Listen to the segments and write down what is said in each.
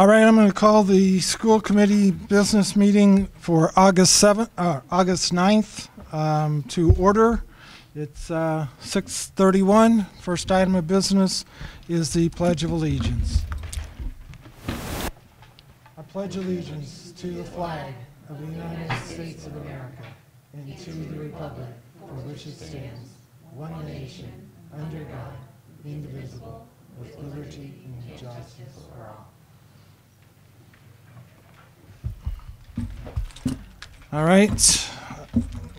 All right, I'm going to call the school committee business meeting for August 7th, uh, August 9th um, to order. It's uh, 6:31. First item of business is the Pledge of Allegiance. I pledge allegiance to the flag of the United States of America and to the republic for which it stands, one nation, under God, indivisible, with liberty and justice for all. All right.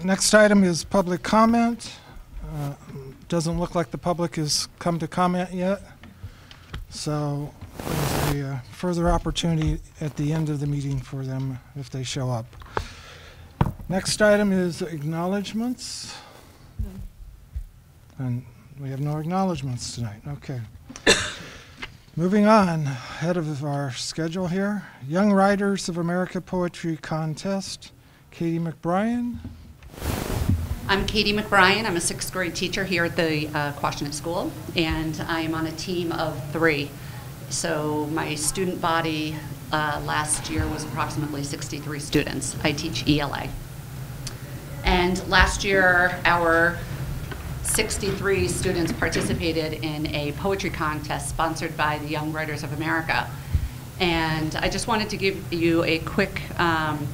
Next item is public comment. Uh, Doesn't look like the public has come to comment yet. So there's a uh, further opportunity at the end of the meeting for them if they show up. Next item is acknowledgements. And we have no acknowledgements tonight. Okay. Moving on, ahead of our schedule here, Young Writers of America Poetry Contest. Katie McBrien. I'm Katie McBrien. I'm a sixth grade teacher here at the uh, Quashnet School, and I am on a team of three. So my student body uh, last year was approximately 63 students. I teach ELA. And last year, our 63 students participated in a poetry contest sponsored by the Young Writers of America. And I just wanted to give you a quick um,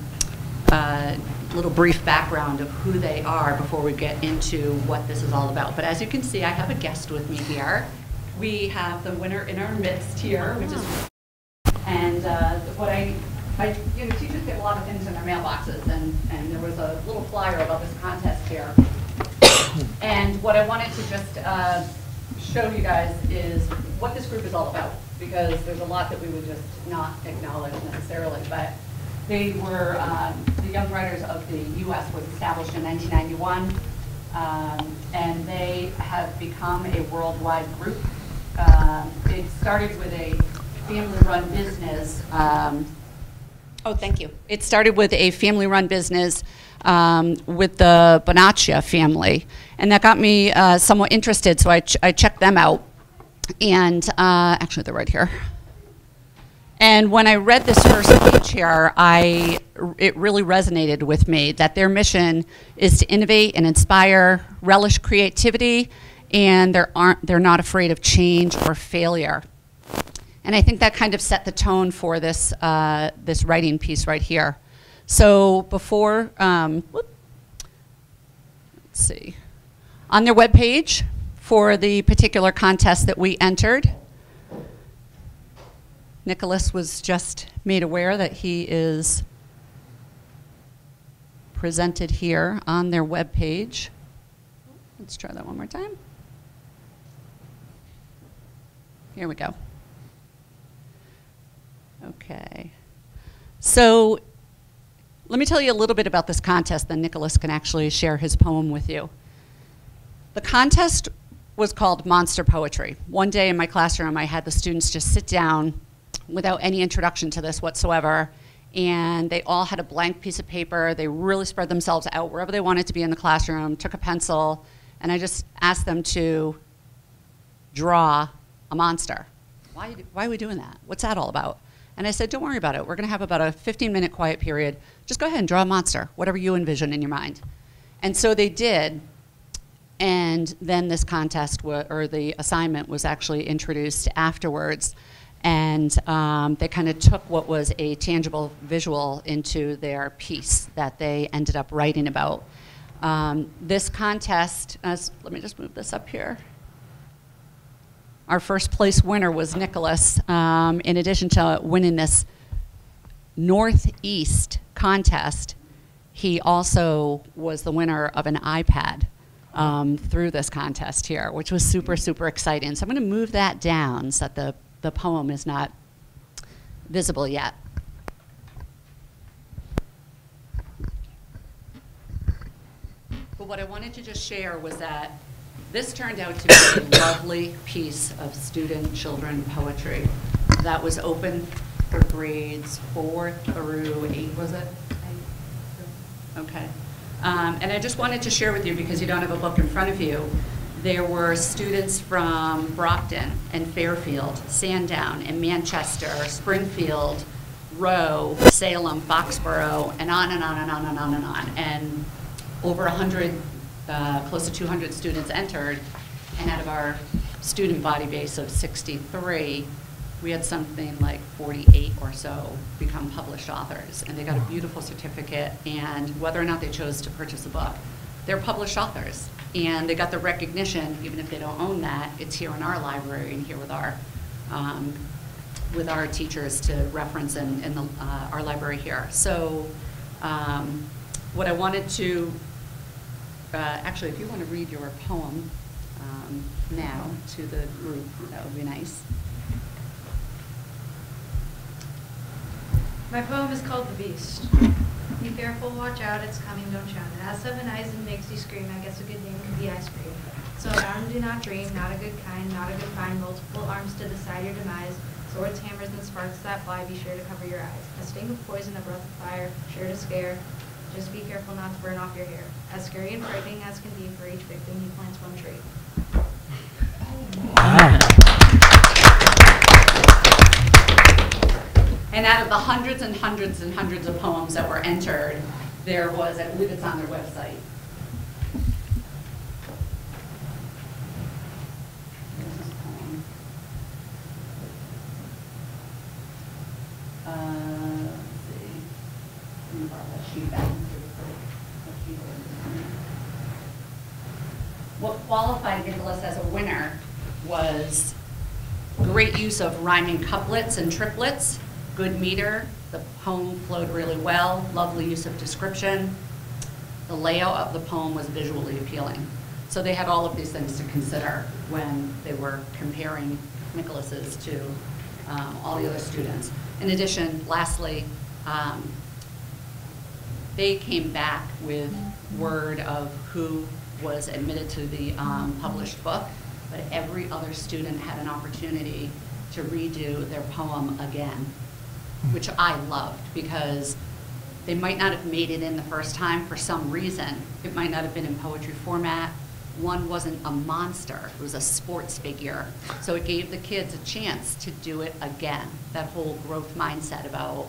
uh, little brief background of who they are before we get into what this is all about. But as you can see, I have a guest with me here. We have the winner in our midst here, which is, and uh, what I, I, you know, teachers get a lot of things in their mailboxes, and, and there was a little flyer about this contest here. And what I wanted to just uh, show you guys is what this group is all about, because there's a lot that we would just not acknowledge necessarily, but they were, um, the Young Writers of the U.S. was established in 1991, um, and they have become a worldwide group. Um, It started with a family-run business. um, Oh, thank you. It started with a family-run business with the Bonaccia family, and that got me uh, somewhat interested, so I, ch- I checked them out. And uh, actually, they're right here. And when I read this first page here, I, it really resonated with me that their mission is to innovate and inspire, relish creativity, and they're, aren't, they're not afraid of change or failure. And I think that kind of set the tone for this, uh, this writing piece right here. So before, um, let's see, on their webpage for the particular contest that we entered, Nicholas was just made aware that he is presented here on their webpage. Let's try that one more time. Here we go. Okay. So let me tell you a little bit about this contest, then Nicholas can actually share his poem with you. The contest was called Monster Poetry. One day in my classroom, I had the students just sit down without any introduction to this whatsoever. And they all had a blank piece of paper. They really spread themselves out wherever they wanted to be in the classroom, took a pencil, and I just asked them to draw a monster. Why, why are we doing that? What's that all about? And I said, don't worry about it. We're going to have about a 15 minute quiet period. Just go ahead and draw a monster, whatever you envision in your mind. And so they did. And then this contest, or the assignment, was actually introduced afterwards and um, they kind of took what was a tangible visual into their piece that they ended up writing about. Um, this contest, as, let me just move this up here. Our first place winner was Nicholas. Um, in addition to winning this Northeast contest, he also was the winner of an iPad um, through this contest here, which was super, super exciting. So I'm going to move that down so that the the poem is not visible yet. But what I wanted to just share was that this turned out to be a lovely piece of student children poetry that was open for grades four through eight, was it? Okay. Um, and I just wanted to share with you, because you don't have a book in front of you, There were students from Brockton and Fairfield, Sandown and Manchester, Springfield, Rowe, Salem, Foxborough, and on and on and on and on and on. And over 100, uh, close to 200 students entered, and out of our student body base of 63, we had something like 48 or so become published authors, and they got a beautiful certificate, and whether or not they chose to purchase a book, they're published authors, and they got the recognition, even if they don't own that, it's here in our library and here with our, um, with our teachers to reference in, in the, uh, our library here. So, um, what I wanted to, uh, actually, if you want to read your poem um, now to the group, that would be nice. My poem is called The Beast. Be careful, watch out, it's coming, don't shun. It has seven eyes and makes you scream. I guess a good name could be ice cream. So arm, do not dream, not a good kind, not a good find. Multiple arms to decide your demise. Swords, hammers, and sparks that fly, be sure to cover your eyes. A sting of poison, a breath of fire, sure to scare. Just be careful not to burn off your hair. As scary and frightening as can be for each victim, he plants one tree. And out of the hundreds and hundreds and hundreds of poems that were entered, there was, I believe it's on their website. Uh? What qualified Nicholas as a winner was great use of rhyming couplets and triplets, good meter, the poem flowed really well, lovely use of description. The layout of the poem was visually appealing. So they had all of these things to consider when they were comparing Nicholas's to um, all the other students. In addition, lastly, um, they came back with word of who was admitted to the um, published book, but every other student had an opportunity to redo their poem again, which I loved because they might not have made it in the first time for some reason. It might not have been in poetry format. One wasn't a monster, it was a sports figure. So it gave the kids a chance to do it again. That whole growth mindset about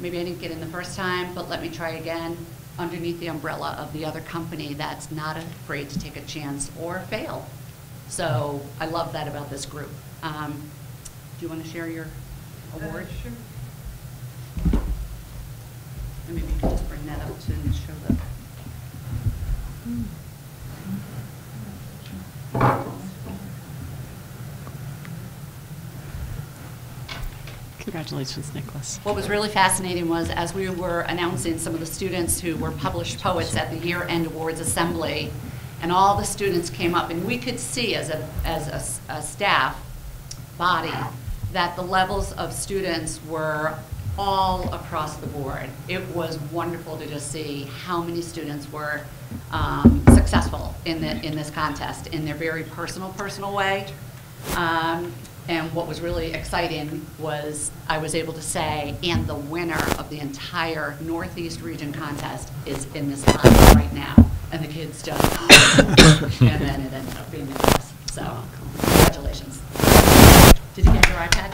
maybe I didn't get in the first time, but let me try again underneath the umbrella of the other company that's not afraid to take a chance or fail. So I love that about this group. Um, Do you want to share your award? Sure. And maybe you can just bring that up to show the. Congratulations, Nicholas. What was really fascinating was, as we were announcing some of the students who were published poets at the year-end awards assembly, and all the students came up, and we could see as a, as a s- a staff body, that the levels of students were all across the board. It was wonderful to just see how many students were um, successful in the, in this contest, in their very personal, personal way. Um, And what was really exciting was I was able to say, and the winner of the entire Northeast Region contest is in this class right now. And the kids just, and then it ended up being Nicholas. So congratulations. Did you get your iPad?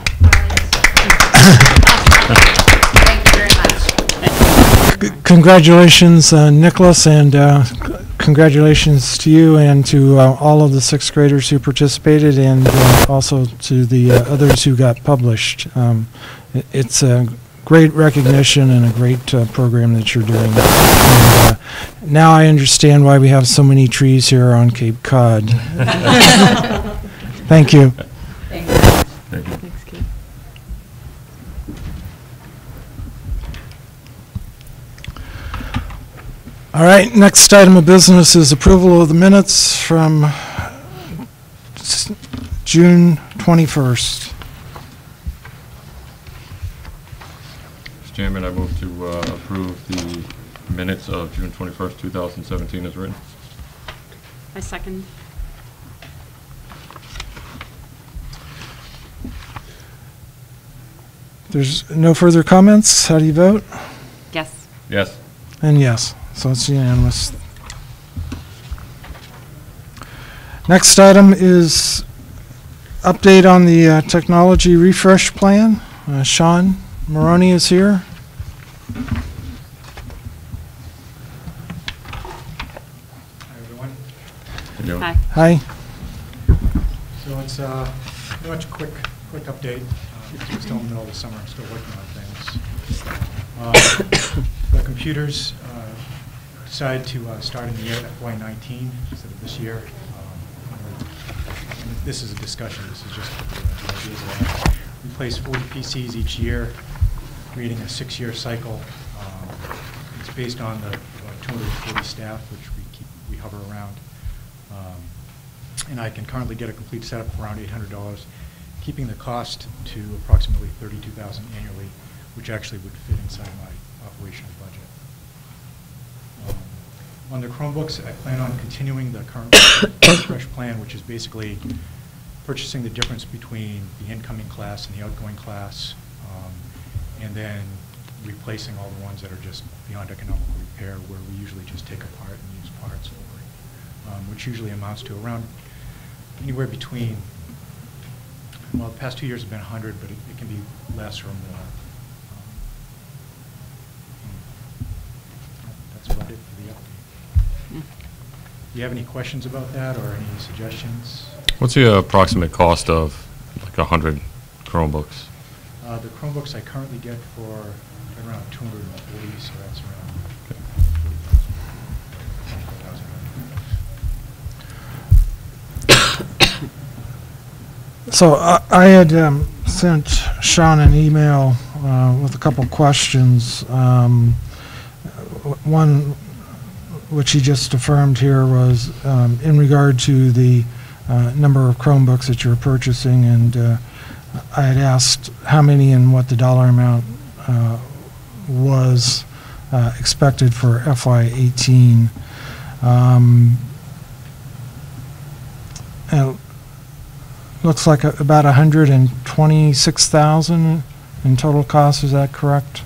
Thank you very much. Congratulations, uh, Nicholas, and uh, c- congratulations to you and to uh, all of the sixth graders who participated, and uh, also to the uh, others who got published. Um, i- It's a great recognition and a great uh, program that you're doing. And, uh, Now I understand why we have so many trees here on Cape Cod. Thank you. Thank you. very much. Thanks, Kate. All right, next item of business is approval of the minutes from June 21st. Mr. Chairman, I move to uh, approve the minutes of June 21st, 2017 as written. I second. There's no further comments. How do you vote? Yes. Yes. And yes, so it's unanimous. Next item is update on the uh, technology refresh plan. Uh, Sean Maroney is here. Hi, everyone. You Hi. Hi. So it's uh, pretty much a quick, quick update. Uh, because We're still in the middle of the summer, I'm still working on things. Uh, The computers decided to uh, start in the year FY '19 instead of this year. Um, This is a discussion, this is just ideas are. Replace 40 PCs each year, creating a six-year cycle. Um, It's based on the uh, 240 staff, which we keep, we hover around. Um, and I can currently get a complete setup for around $800, keeping the cost to approximately 32,000 annually, which actually would fit inside my operational budget. On the Chromebooks, I plan on continuing the current refresh plan, which is basically purchasing the difference between the incoming class and the outgoing class, um, and then replacing all the ones that are just beyond economical repair, where we usually just take apart and use parts for it, um, which usually amounts to around anywhere between, well, the past two years have been 100, but it it can be less or more. Um, hmm. That's about it for the update. Mm. Do you have any questions about that or any suggestions? What's the approximate cost of like a hundred Chromebooks? Uh, The Chromebooks I currently get for around 240, so that's around 40,000. So I I had um, sent Sean an email uh, with a couple questions. Um, One, which he just affirmed here, was um, in regard to the uh, number of Chromebooks that you're purchasing, and uh, I had asked how many and what the dollar amount uh, was uh, expected for FY '18. Um, Looks like a- about 126,000 in total cost, is that correct?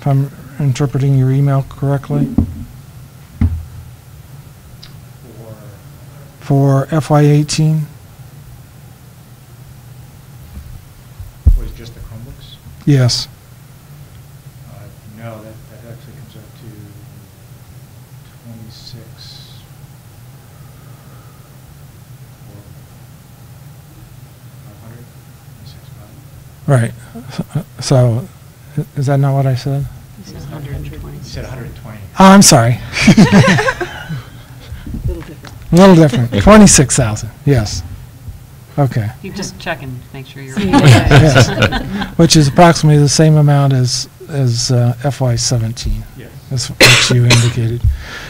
If I'm interpreting your email correctly? For, For FY '18? was just the Chromebooks? Yes. Uh, No, that, that actually comes up to 26. or 500, 26, Right. So, is that not what I said? This is 120. You said 120. Oh, I'm sorry. Little different. A little different. 26,000, yes. Okay. You just check and make sure you're. Yes. Which is approximately the same amount as, as uh, FY '17, Yes. as what you indicated.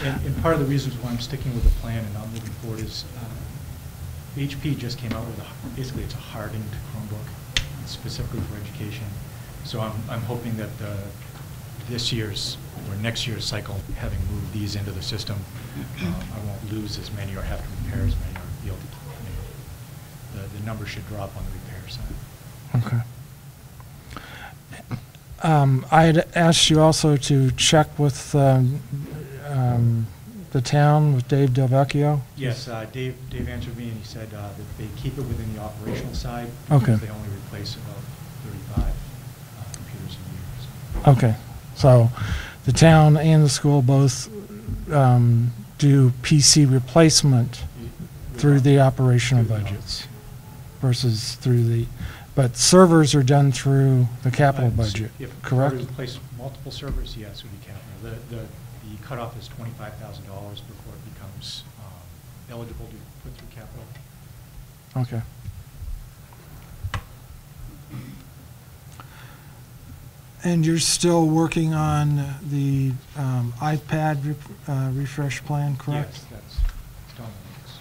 And, and part of the reasons why I'm sticking with the plan and not moving forward is, uh, HP just came out with a, basically it's a hardened Chromebook specifically for education. So I'm, I'm hoping that, uh, this year's, or next year's cycle, having moved these into the system, um, I won't lose as many or have to repair as many, or be able to, you know, the, the number should drop on the repair side. Okay. Um, I had asked you also to check with um, um, the town, with Dave Delvecchio. Yes, uh, Dave, Dave answered me and he said uh, that they keep it within the operational side. Okay. Because they only replace about 35 uh, computers a year. so. Okay, so the town and the school both um, do PC replacement through the operational budgets versus through the, but servers are done through the capital Uh, s- budget, If correct? were replace multiple servers, yes, it would be capital. The, the, the cutoff is $25,000 before it becomes um, eligible to put through capital. Okay. And you're still working on the um, iPad re- uh, refresh plan, correct? Yes, that's still in the mix.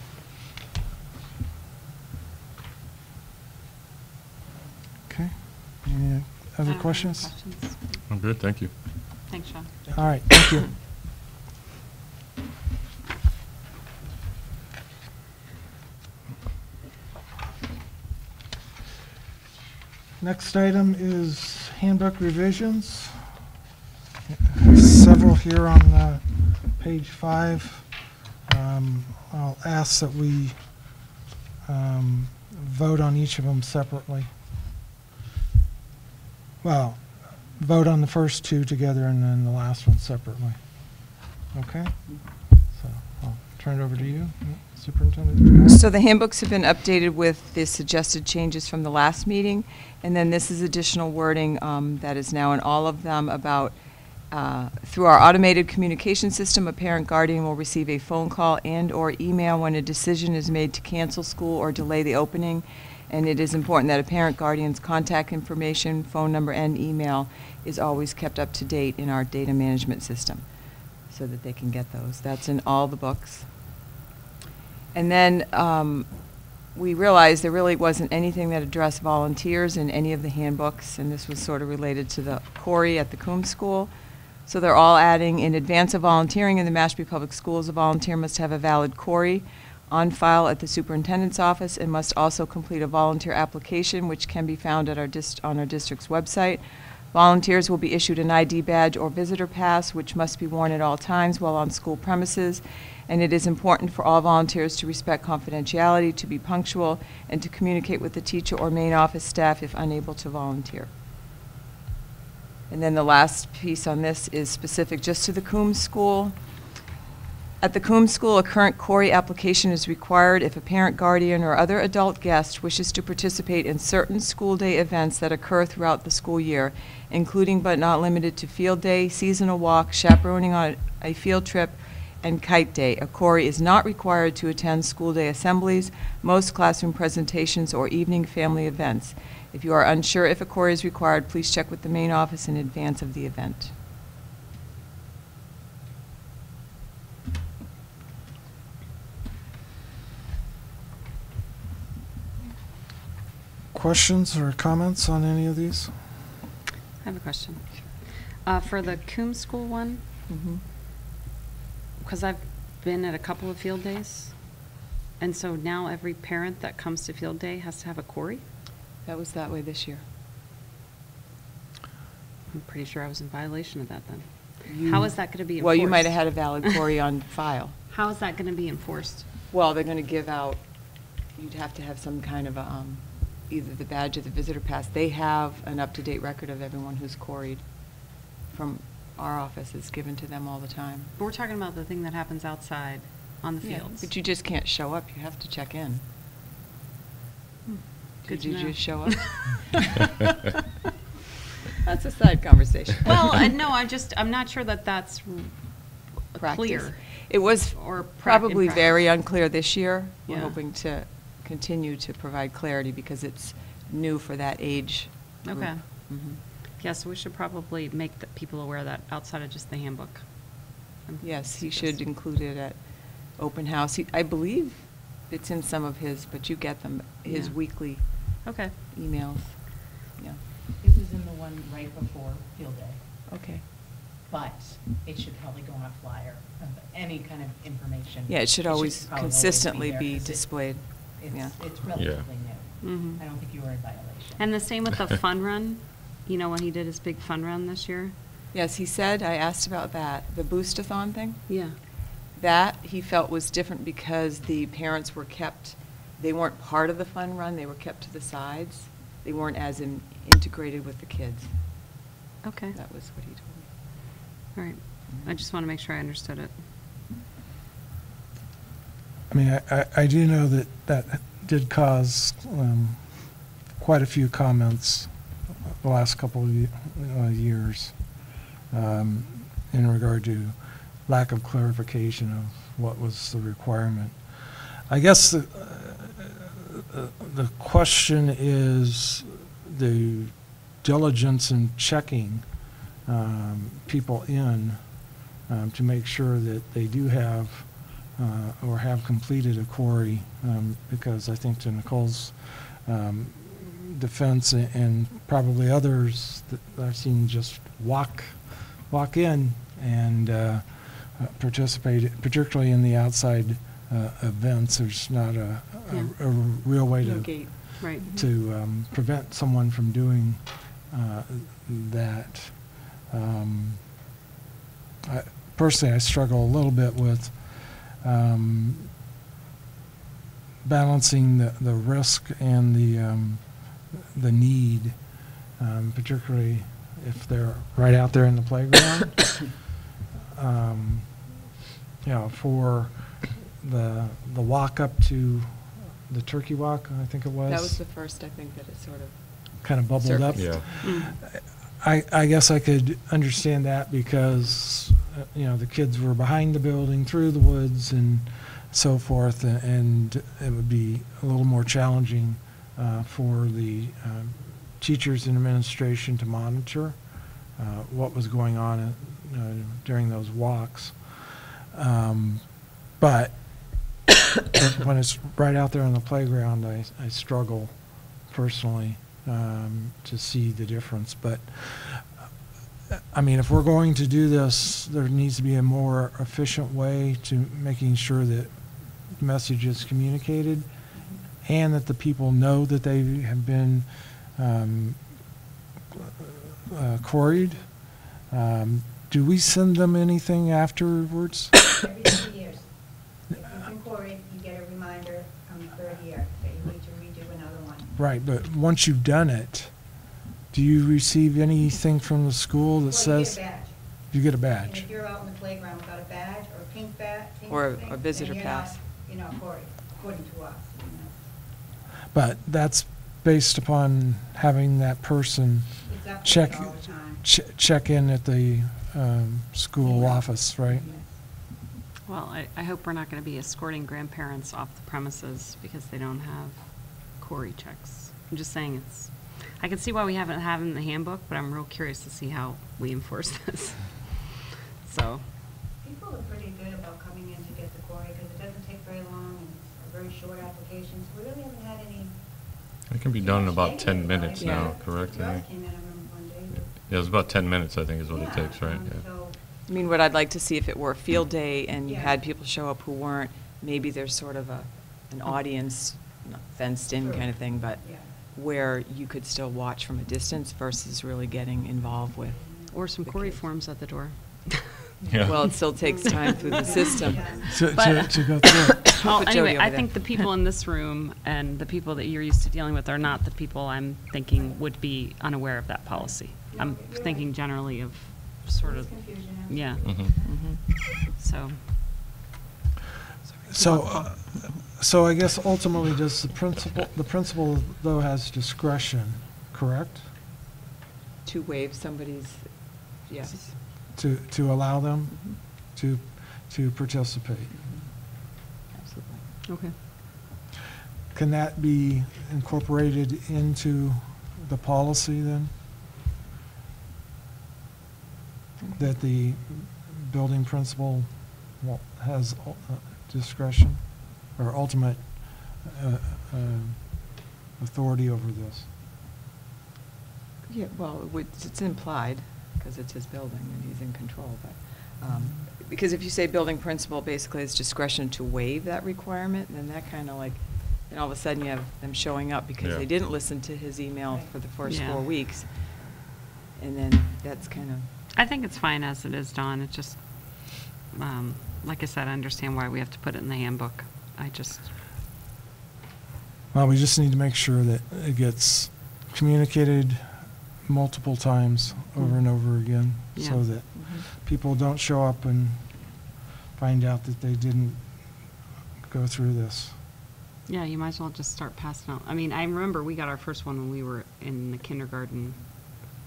Okay. Any other Uh, questions? questions? I'm good, thank you. Thanks, Sean. All right, thank you. Next item is handbook revisions. Several here on uh, page five. Um, I'll ask that we um, vote on each of them separately. Well, vote on the first two together and then the last one separately. Okay? Turn it over to you, Superintendent. So the handbooks have been updated with the suggested changes from the last meeting, and then this is additional wording um, that is now in all of them about, uh, through our automated communication system, a parent guardian will receive a phone call and/or email when a decision is made to cancel school or delay the opening, and it is important that a parent guardian's contact information, phone number, and email is always kept up to date in our data management system, so that they can get those. That's in all the books. And then um, we realized there really wasn't anything that addressed volunteers in any of the handbooks, and this was sort of related to the CORI at the Coombs School. So they're all adding, in advance of volunteering in the Mashpee Public Schools, a volunteer must have a valid CORI on file at the superintendent's office and must also complete a volunteer application, which can be found at our on our district's website. Volunteers will be issued an ID badge or visitor pass, which must be worn at all times while on school premises. And it is important for all volunteers to respect confidentiality, to be punctual, and to communicate with the teacher or main office staff if unable to volunteer. And then the last piece on this is specific just to the Coombs School. At the Coombs School, a current CORI application is required if a parent, guardian, or other adult guest wishes to participate in certain school day events that occur throughout the school year, including but not limited to field day, seasonal walk, chaperoning on a field trip, and kite day. A CORI is not required to attend school day assemblies, most classroom presentations, or evening family events. If you are unsure if a CORI is required, please check with the main office in advance of the event. Questions or comments on any of these? I have a question. Uh, For the Coombs School one, Mhm. because I've been at a couple of field days, and so now every parent that comes to field day has to have a CORI? That was that way this year. I'm pretty sure I was in violation of that then. You- How is that going to be enforced? Well, you might have had a valid CORI on file. How is that going to be enforced? Well, they're going to give out, you'd have to have some kind of, a, um, either the badge or the visitor pass. They have an up-to-date record of everyone who's quarried from our office. It's given to them all the time. We're talking about the thing that happens outside on the Yeah, fields. But you just can't show up. You have to check in. Hmm. Good Did to you know. just show up? That's a side conversation. Well, I- no, I just, I'm not sure that that's r- Practice. clear. It was Or prac- in probably practice. very unclear this year. We're Yeah. hoping to continue to provide clarity because it's new for that age group. Okay. Mhm. Yes, we should probably make the people aware of that outside of just the handbook. Yes, he should suggest- include it at open house. He- I believe it's in some of his, but you get them, his Yeah. weekly Okay. emails. Yeah, It was in the one right before field day, okay. but it should probably go on a flyer, of any kind of information. Yeah, it should always probably consistently there, be 'cause it- displayed. Yeah. It's, it's relatively new. Mhm. I don't think you were in violation. And the same with the fun run, you know, when he did his big fun run this year? Yes, he said, I asked about that, the Boosterthon thing. Yeah. That, he felt was different because the parents were kept, they weren't part of the fun run, they were kept to the sides. They weren't as in- integrated with the kids. Okay. That was what he told me. All right. I just want to make sure I understood it. I mean, I- I, I do know that that did cause um, quite a few comments the last couple of uh, years um, in regard to lack of clarification of what was the requirement. I guess the, uh, the question is the diligence in checking um, people in um, to make sure that they do have uh, or have completed a CORI, um, because I think to Nicole's um, defense and probably others that I've seen just walk, walk in and uh, uh, participate, particularly in the outside uh, events. There's not a, a- Yeah. a real way No to gate. Right. to um, prevent someone from doing uh, that. Um, I- Personally, I struggle a little bit with um, balancing the, the risk and the, um, the need, um, particularly if they're right out there in the playground. Um, You know, for the, the walk up to the turkey walk, I think it was. That was the first, I think, that it sort of. Kind of bubbled up. surfaced. Yeah. I, I guess I could understand that because, you know, the kids were behind the building, through the woods and so forth, and it would be a little more challenging uh, for the um, teachers and administration to monitor uh, what was going on uh, during those walks. Um, But when it's right out there on the playground, I, I struggle personally um, to see the difference. But, uh, I mean, if we're going to do this, there needs to be a more efficient way to making sure that the message is communicated and that the people know that they have been um, uh, queried. Um, Do we send them anything afterwards? Every three years. If you've been queried, you get a reminder on the third year that you need to redo another one. Right, but once you've done it, do you receive anything from the school that Well, says? you get a badge. You get a And if you're out in the playground without a badge or a pink badge, Or a- thing, a visitor then you're not- pass. You're not queried, according to us. you know. But that's based upon having that person It's check, to all the time. ch- check in at the um, school office, right? Well, I, I hope we're not going to be escorting grandparents off the premises because they don't have CORI checks. I'm just saying it's, I can see why we haven't had it in the handbook, but I'm real curious to see how we enforce this. So, People are pretty good about coming in to get the query because it doesn't take very long and it's a very short application. So we really haven't had any. It can be done in about 10 minutes Yeah. now, correct? Yours came in, I remember one day. Yeah, it's about 10 minutes, I think, is what it Yeah, takes, right? um, Yeah. So I mean, what I'd like to see if it were a field day and you Yeah. had people show up who weren't, maybe there's sort of a, an audience, not fenced in True. kind of thing, but Yeah. Where you could still watch from a distance versus really getting involved with. or some the CORI kids. forms at the door. Yeah. Well, it still takes time through the system. To, to, But- to go through. Well, anyway, I there. think the people in this room and the people that you're used to dealing with are not the people I'm thinking would be unaware of that policy. I'm thinking generally of sort of, confusion, yeah, Mhm. Mhm. so. So, uh, so I guess ultimately, does the principal, the principal though has discretion, correct? To waive somebody's, yes. To, to allow them Mhm. to, to participate? Absolutely. Okay. Can that be incorporated into the policy then? That the building principal wa- has uh, discretion or ultimate uh, um, authority over this? Yeah, well, it would- it's implied, because it's his building and he's in control, but, um, because if you say building principal basically has discretion to waive that requirement, then that kind of like, then all of a sudden you have them showing up because Yeah. they didn't listen to his email Right. for the first Yeah. four weeks. And then that's kind of, I think it's fine as it is, Don. It just, um, like I said, I understand why we have to put it in the handbook. I just, Well, we just need to make sure that it gets communicated multiple times over and over again, so Yeah. that people don't show up and find out that they didn't go through this. yeah, you might as well just start passing out. I mean, I remember we got our first one when we were in the kindergarten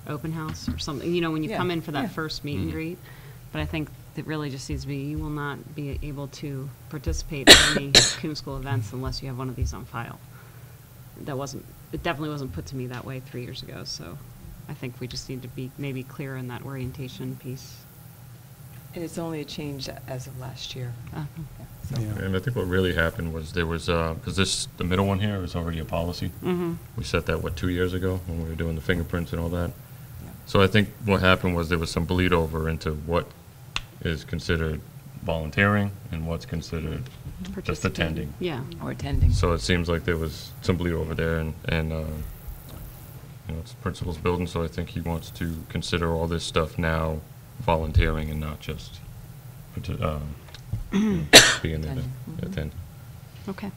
open house or something, you know, when you Yeah, come in for yeah. that first meet and Mhm. greet. But I think it really just needs to be, you will not be able to participate in any Coombs School events unless you have one of these on file. That wasn't, it definitely wasn't put to me that way three years ago, so I think we just need to be maybe clear in that orientation piece. and it's only a change as of last year. Uh, Yeah, so- Yeah. And I think what really happened was there was, because this, the middle one here is already a policy. Mm-hmm. We set that, what, two years ago, when we were doing the fingerprints and all that? So I think what happened was there was some bleed over into what is considered volunteering and what's considered just attending. Yeah. Or attending. So it seems like there was some bleed over there, and, and, uh, you know, it's the principal's building, so I think he wants to consider all this stuff now volunteering and not just, parti- um, you know, being there to Attending. Mhm. attend. Okay.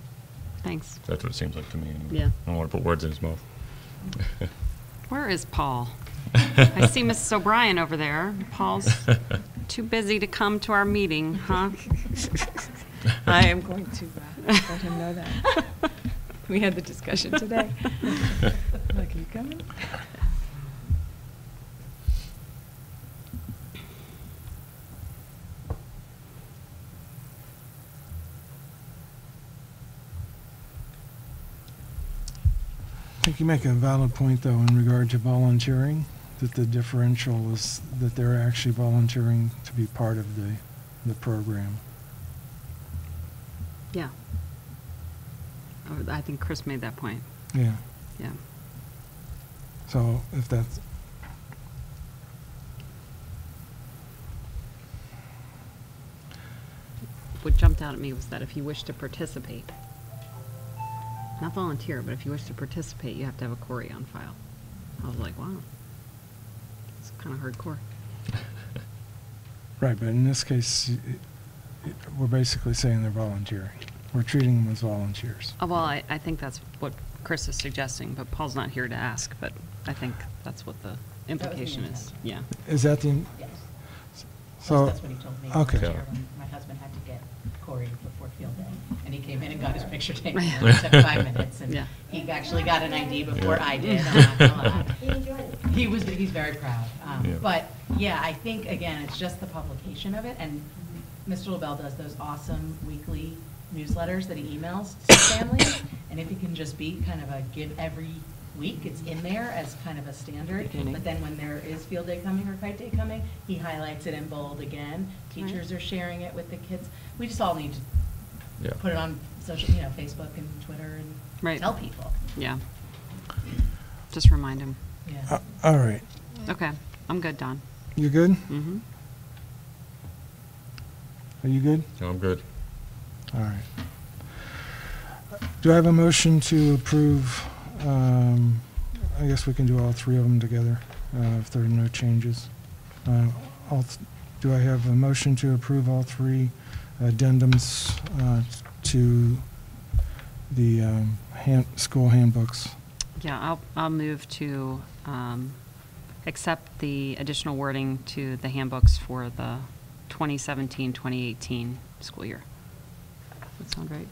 Thanks. That's what it seems like to me. anyway. Yeah. I don't want to put words in his mouth. Where is Paul? I see Mrs. O'Brien over there. Paul's too busy to come to our meeting, huh? I am going to uh, let him know that. We had the discussion today. Like, you coming? I think you make a valid point, though, in regard to volunteering, that the differential is that they're actually volunteering to be part of the, the program. Yeah. I think Chris made that point. Yeah, Yeah. so if that's, What jumped out at me was that if you wish to participate, not volunteer, but if you wish to participate, you have to have a CORI on file. I was like, wow. It's kind of hardcore. right, but in this case, y- y- we're basically saying they're volunteering. We're treating them as volunteers. Oh, well, I, I think that's what Chris is suggesting, but Paul's not here to ask, but I think that's what the implication is. Yeah. Is that the, Yes. so, That's what he told me. okay. last when My husband had to get CORI before field day, and he came in and got his picture taken. and It took five minutes, and Yeah. he actually got an ID before Yeah. I did, I'm not gonna lie. He enjoyed it. He was, he's very proud. Yeah. But, yeah, I think, again, it's just the publication of it, and Mr. LaBelle does those awesome weekly newsletters that he emails to families, and if he can just be kind of a give every week, it's in there as kind of a standard, Beginning. but then when there is field day coming or kite day coming, he highlights it in bold again. Teachers are sharing it with the kids. We just all need to Yeah. put it on social, you know, Facebook and Twitter and Right. tell people. Yeah. Just remind him. Yeah. uh, all right, Okay, I'm good, Don. you good? Mm-hmm. Are you good? No, I'm good. All right. Do I have a motion to approve, um, I guess we can do all three of them together, uh, if there are no changes. Uh, all th- Do I have a motion to approve all three addendums uh, to the um, hand, school handbooks? Yeah, I'll, I'll move to um, accept the additional wording to the handbooks for the 2017, 2018 school year. Does that sound right?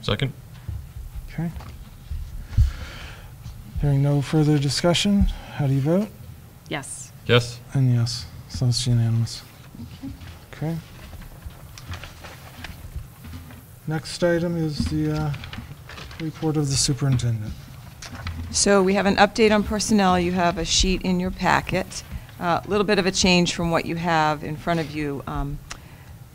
Second? Okay. Hearing no further discussion, how do you vote? Yes. Yes? And yes, so it's unanimous. Okay. Next item is the uh, report of the superintendent. So we have an update on personnel. You have a sheet in your packet. A little bit of a change from what you have in front of you. Um,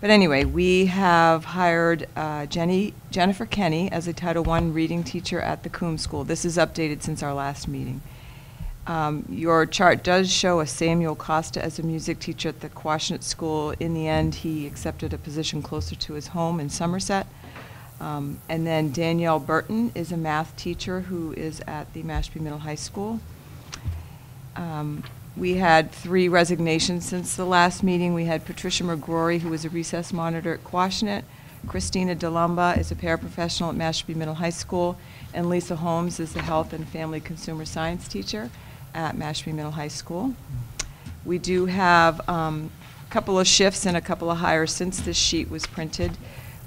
But anyway, we have hired uh, Jenny, Jennifer Kenny as a Title I reading teacher at the Coombs School. This is updated since our last meeting. Um, Your chart does show a Samuel Costa as a music teacher at the Quashnet School. In the end, he accepted a position closer to his home in Somerset. Um, And then Danielle Burton is a math teacher who is at the Mashpee Middle High School. Um, We had three resignations since the last meeting. We had Patricia McGrory, who was a recess monitor at Quashnet. Christina DeLumba is a paraprofessional at Mashpee Middle High School. And Lisa Holmes is the health and family consumer science teacher at Mashpee Middle High School. We do have um, a couple of shifts and a couple of hires since this sheet was printed.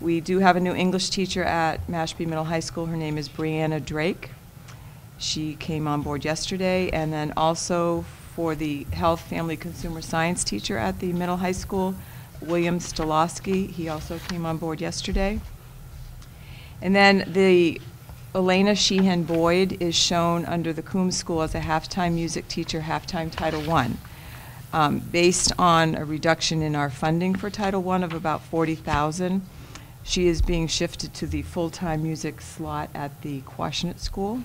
We do have a new English teacher at Mashpee Middle High School. Her name is Brianna Drake. She came on board yesterday, and then also for the Health, Family, Consumer Science teacher at the middle high school, William Stolowski. He also came on board yesterday. And then the Elena Sheehan Boyd is shown under the Coombs School as a halftime music teacher, halftime Title I. Um, Based on a reduction in our funding for Title I of about 40,000, she is being shifted to the full-time music slot at the Quashnet School.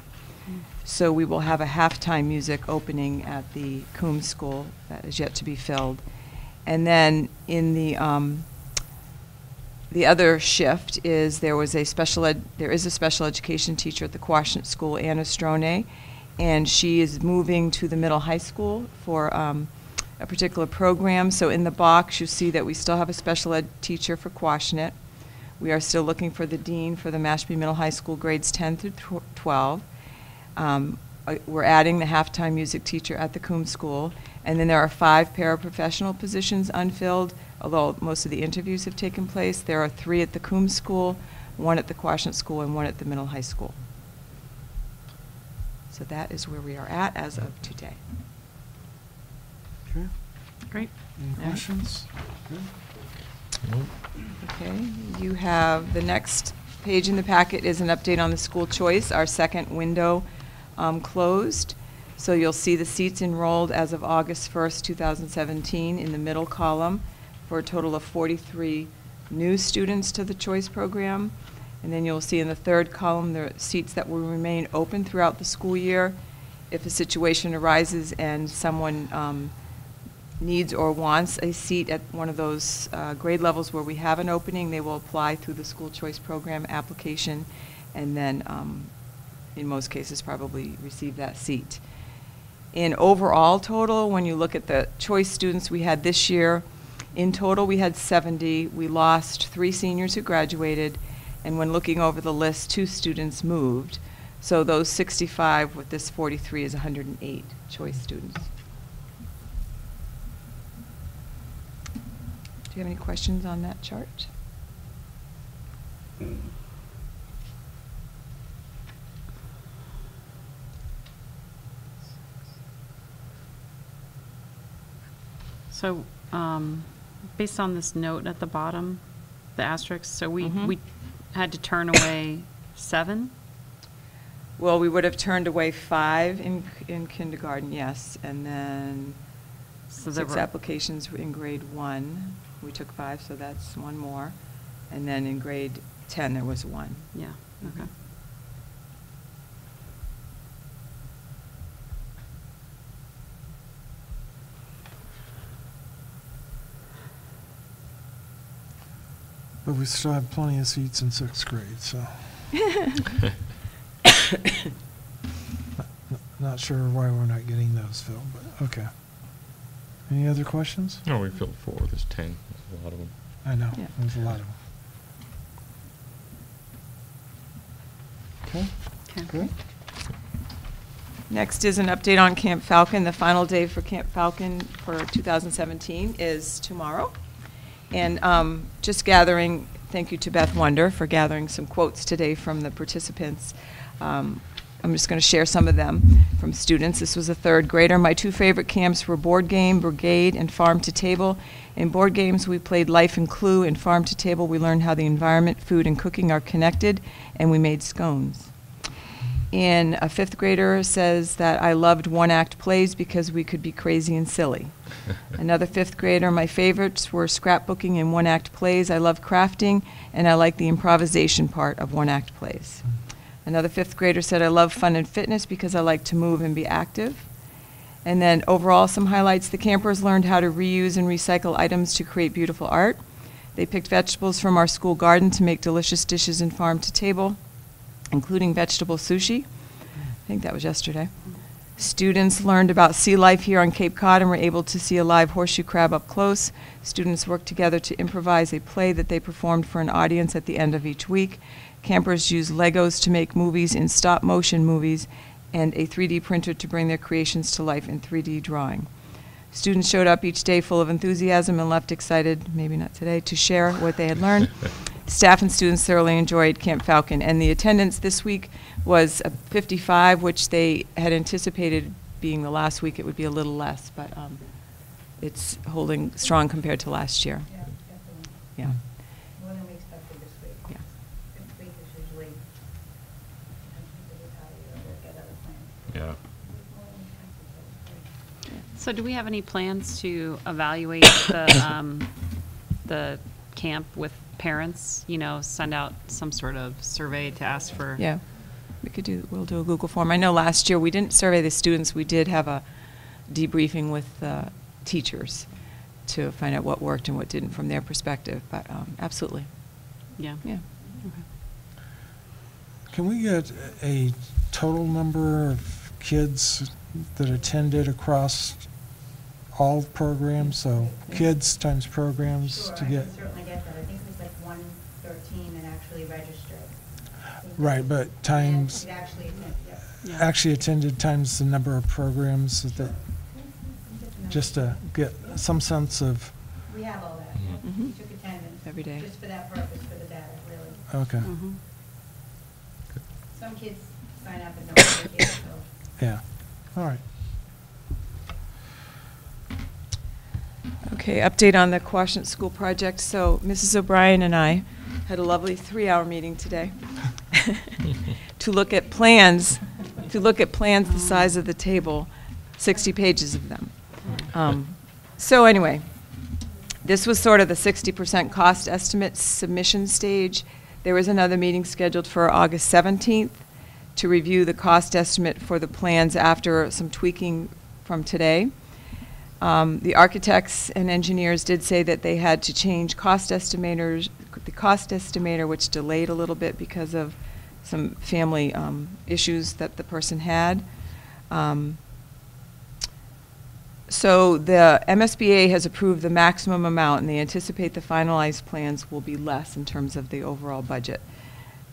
So we will have a halftime music opening at the Coombs School that is yet to be filled. And then in the, um, the other shift is there was a special ed, there is a special education teacher at the Quashnet School, Anna Strone, and she is moving to the middle high school for um, a particular program. So in the box, you see that we still have a special ed teacher for Quashnet. We are still looking for the dean for the Mashpee Middle High School grades 10 through 12. Um, uh, We're adding the halftime music teacher at the Coombs School. And then there are five paraprofessional positions unfilled, although most of the interviews have taken place. There are three at the Coombs School, one at the Quashnet School, and one at the Middle High School. So that is where we are at as of today. Okay. Great. Any All right. questions? Good. Okay, you have, the next page in the packet is an update on the school choice, our second window um, closed. So you'll see the seats enrolled as of August 1st, 2017, in the middle column, for a total of 43 new students to the choice program. And then you'll see in the third column, the seats that will remain open throughout the school year. If a situation arises and someone um, needs or wants a seat at one of those uh, grade levels where we have an opening, they will apply through the school choice program application, and then, um, in most cases, probably receive that seat. In overall total, when you look at the choice students we had this year, in total, we had 70. We lost three seniors who graduated, and when looking over the list, two students moved. So those 65 with this 43 is 108 choice students. Do you have any questions on that chart? So, um, based on this note at the bottom, the asterisk, so we, Mhm. we had to turn away seven? Well, we would have turned away five in, in kindergarten, yes, and then So there six were- applications in grade one. We took five, so that's one more. And then in grade 10, there was one. Yeah, okay. Mm-hmm. But we still have plenty of seats in sixth grade, so. Not- Not sure why we're not getting those filled, but, okay. Any other questions? No, we filled four, there's ten, there's a lot of them. I know, Yeah. there's a lot of them. Okay, Okay. good. Next is an update on Camp Falcon. The final day for Camp Falcon for 2017 is tomorrow. And um, just gathering, thank you to Beth Wonder for gathering some quotes today from the participants. Um, I'm just going to share some of them from students. This was a third grader. My two favorite camps were board game, brigade, and farm to table. In board games, we played Life and Clue. In farm to table, we learned how the environment, food, and cooking are connected, and we made scones. In a fifth grader says that I loved one act plays because we could be crazy and silly. Another fifth grader, my favorites were scrapbooking and one act plays. I love crafting and I like the improvisation part of one act plays. Another fifth grader said I love fun and fitness because I like to move and be active. And then overall, some highlights the campers learned how to reuse and recycle items to create beautiful art. They picked vegetables from our school garden to make delicious dishes in farm to table including vegetable sushi. I think that was yesterday. Students learned about sea life here on Cape Cod and were able to see a live horseshoe crab up close. Students worked together to improvise a play that they performed for an audience at the end of each week. Campers use Legos to make movies in stop motion movies and a 3D printer to bring their creations to life in 3D drawing. Students showed up each day full of enthusiasm and left excited, maybe not today, to share what they had learned. Staff and students thoroughly enjoyed Camp Falcon, and the attendance this week was uh, 55, which they had anticipated being the last week it would be a little less, but um, it's holding strong compared to last year. Yeah, definitely. Yeah. More than we expected this week. Yeah. This week is usually, sometimes people get tired or they get other plans. Yeah. More than expected, so it's great. So do we have any plans to evaluate the, um, the camp with parents? You know, send out some sort of survey to ask for? Yeah, we could do, we'll do a Google form. I know last year, we didn't survey the students, we did have a debriefing with uh, teachers to find out what worked and what didn't from their perspective, but um, absolutely, Yeah? yeah. Okay. Can we get a total number of kids that attended across all programs? So kids times programs Sure, to I get, can certainly get that. I think it was like one thirteen and actually registered. Right, but And times, it actually, yeah. actually attended times the number of programs that, just to get some sense of, We have all that, yeah. Mhm. We took attendance. Every day. Just for that purpose, for the data, really. okay, Mhm. Some kids sign up and don't take it, so. yeah, all right. Okay, update on the Quashnet School project. So Mrs. O'Brien and I had a lovely three-hour meeting today to look at plans, to look at plans the size of the table, 60 pages of them. Um, So anyway, this was sort of the 60% cost estimate submission stage. There was another meeting scheduled for August 17th to review the cost estimate for the plans after some tweaking from today. Um, The architects and engineers did say that they had to change cost estimators, the cost estimator, which delayed a little bit because of some family um, issues that the person had. Um, So the MSBA has approved the maximum amount, and they anticipate the finalized plans will be less in terms of the overall budget.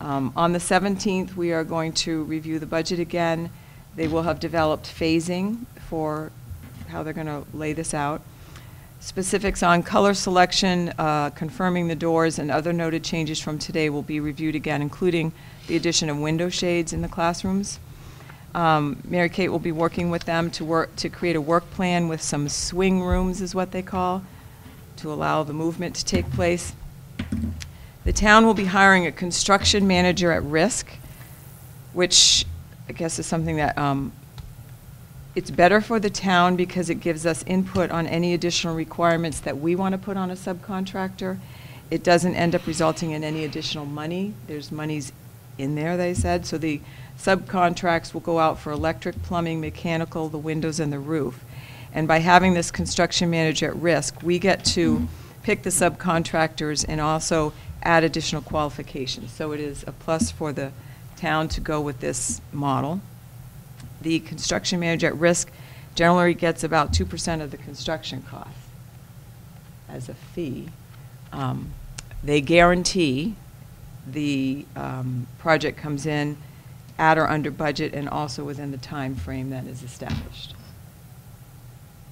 Um, On the 17th, we are going to review the budget again. They will have developed phasing for how they're going to lay this out. Specifics on color selection, uh, confirming the doors, and other noted changes from today will be reviewed again, including the addition of window shades in the classrooms. Um, Mary Kate will be working with them to work, to create a work plan with some swing rooms, is what they call, to allow the movement to take place. The town will be hiring a construction manager at risk, which I guess is something that, um, it's better for the town because it gives us input on any additional requirements that we want to put on a subcontractor. It doesn't end up resulting in any additional money. There's monies in there, they said, so the subcontracts will go out for electric, plumbing, mechanical, the windows, and the roof. And by having this construction manager at risk, we get to pick the subcontractors and also add additional qualifications. So it is a plus for the town to go with this model. The construction manager at risk generally gets about two percent of the construction cost as a fee. Um, They guarantee the um, project comes in at or under budget and also within the time frame that is established.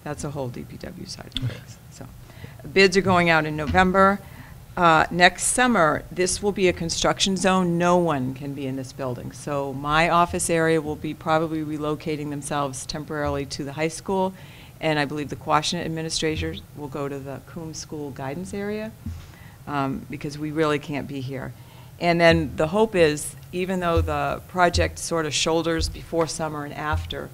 That's a whole DPW side of things, so. Bids are going out in November. Uh, Next summer, this will be a construction zone, no one can be in this building. So my office area will be probably relocating themselves temporarily to the high school, and I believe the Quashnet administrators will go to the Coombs School Guidance area, um, because we really can't be here. And then the hope is, even though the project sort of shoulders before summer and after,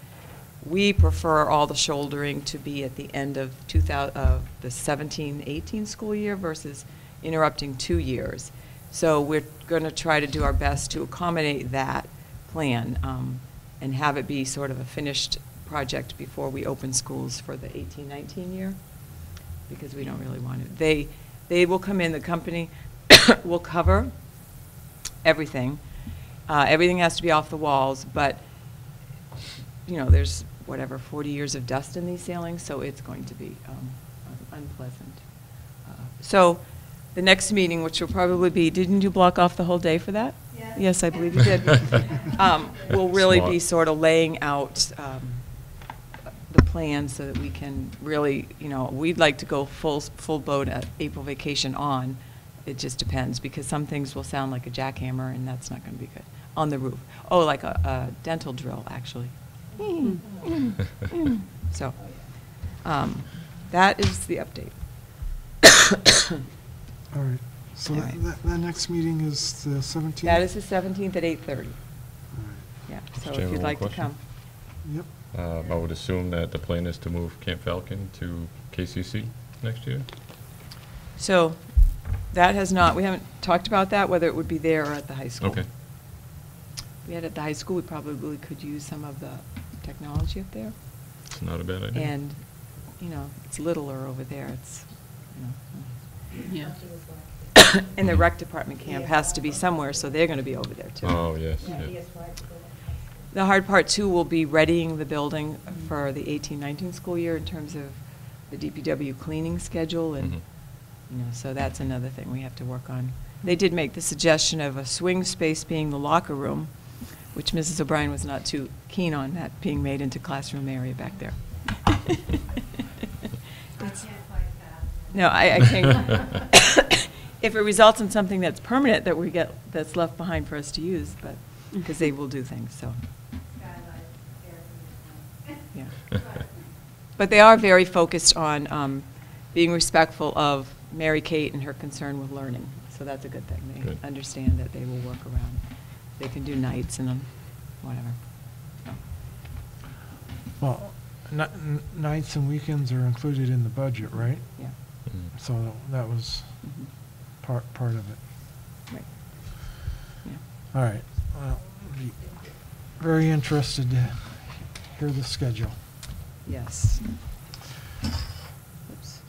we prefer all the shouldering to be at the end of 2000, of the 17, 18 school year versus interrupting two years. So we're going to try to do our best to accommodate that plan um, and have it be sort of a finished project before we open schools for the 18, 19 year, because we don't really want to. They, they will come in, the company will cover everything. Uh, Everything has to be off the walls, but you know, there's whatever, 40 years of dust in these ceilings, so it's going to be um, unpleasant. Uh, So the next meeting, which will probably be, didn't you block off the whole day for that? Yeah. Yes, I believe you did. Um, Will really be sort of laying out um, the plan so that we can really, you know, we'd like to go full, full boat at April vacation on. It just depends, because some things will sound like a jackhammer, and that's not going to be good. On the roof. Oh, like a a dental drill, actually. So, um, that is the update. All right, so All that, right. that- that next meeting is the 17th? That is the 17th at 8:30. All right. Yeah, so if Chairman, you'd one like to question. come. Yep, Um, I would assume that the plan is to move Camp Falcon to KCC next year? So, that has not, we haven't talked about that, whether it would be there or at the high school. Okay. We had at the high school, we probably could use some of the technology up there. It's not a bad idea. And, you know, it's littler over there, it's, you know. Yeah. And the rec department camp has to be somewhere, so they're gonna be over there too. Oh, yes, Yeah, yeah. he has flags to go with it. The hard part too will be readying the building for the eighteen nineteen school year in terms of the DPW cleaning schedule and, Mhm. you know, so that's another thing we have to work on. they did make the suggestion of a swing space being the locker room, which Mrs. O'Brien was not too keen on that being made into classroom area back there. I can't quite fathom. No, I, I think, if it results in something that's permanent that we get, that's left behind for us to use, but, because they will do things, so, yeah. But they are very focused on um, being respectful of Mary Kate and her concern with learning, so that's a good thing. They Good. understand that they will work around, they can do nights and um, whatever. So, Well, ni- n- nights and weekends are included in the budget, right? Yeah. Mm. So that was mhm, part, part of it. Right. Yeah. All right. Well, be very interested to hear the schedule. Yes. Oops.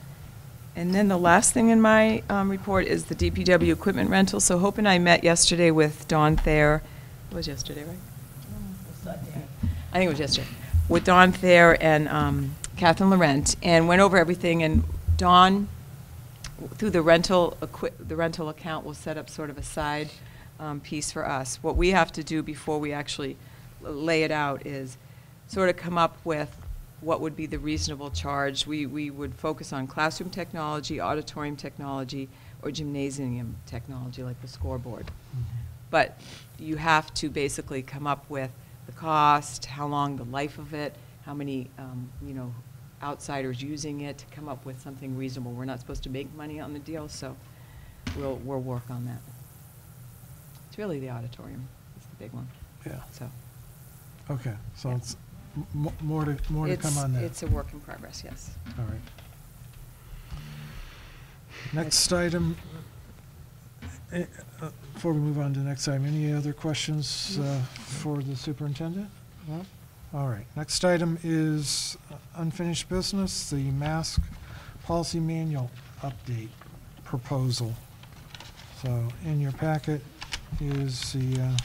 And then the last thing in my um, report is the DPW equipment rental. So Hope and I met yesterday with Dawn Thayer. It was yesterday, right? I think it was yesterday. With Dawn Thayer and um, Catherine Laurent, and went over everything. And Dawn, through the rental, the rental account, will set up sort of a side um, piece for us. What we have to do before we actually lay it out is sort of come up with what would be the reasonable charge. We, we would focus on classroom technology, auditorium technology, or gymnasium technology, like the scoreboard. But you have to basically come up with the cost, how long the life of it, how many, um, you know, outsiders using it, to come up with something reasonable. We're not supposed to make money on the deal, so we'll, we'll work on that. It's really the auditorium, it's the big one, Yeah. so. Okay, so Yeah. it's m- m- more to, more to come on that. It's a work in progress, yes. All right. Next item, eh, uh, before we move on to the next item, any other questions uh, for the superintendent? No? All right, next item is unfinished business, the MASC policy manual update proposal. So in your packet is the, uh,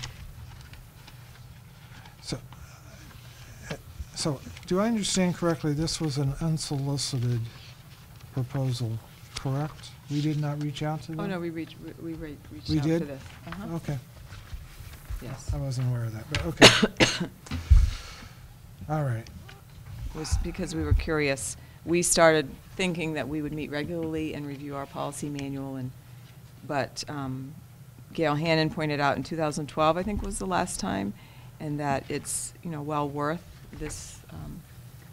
so, uh, so, do I understand correctly, this was an unsolicited proposal, correct? We did not reach out to them? Oh, no, we reached, we we re- reached We out to did? this. Uh-huh. Okay, Yes. I wasn't aware of that, but okay. All right, was because we were curious. We started thinking that we would meet regularly and review our policy manual, and, but um, Gail Hannon pointed out in 2012, I think was the last time, and that it's, you know, well worth this um,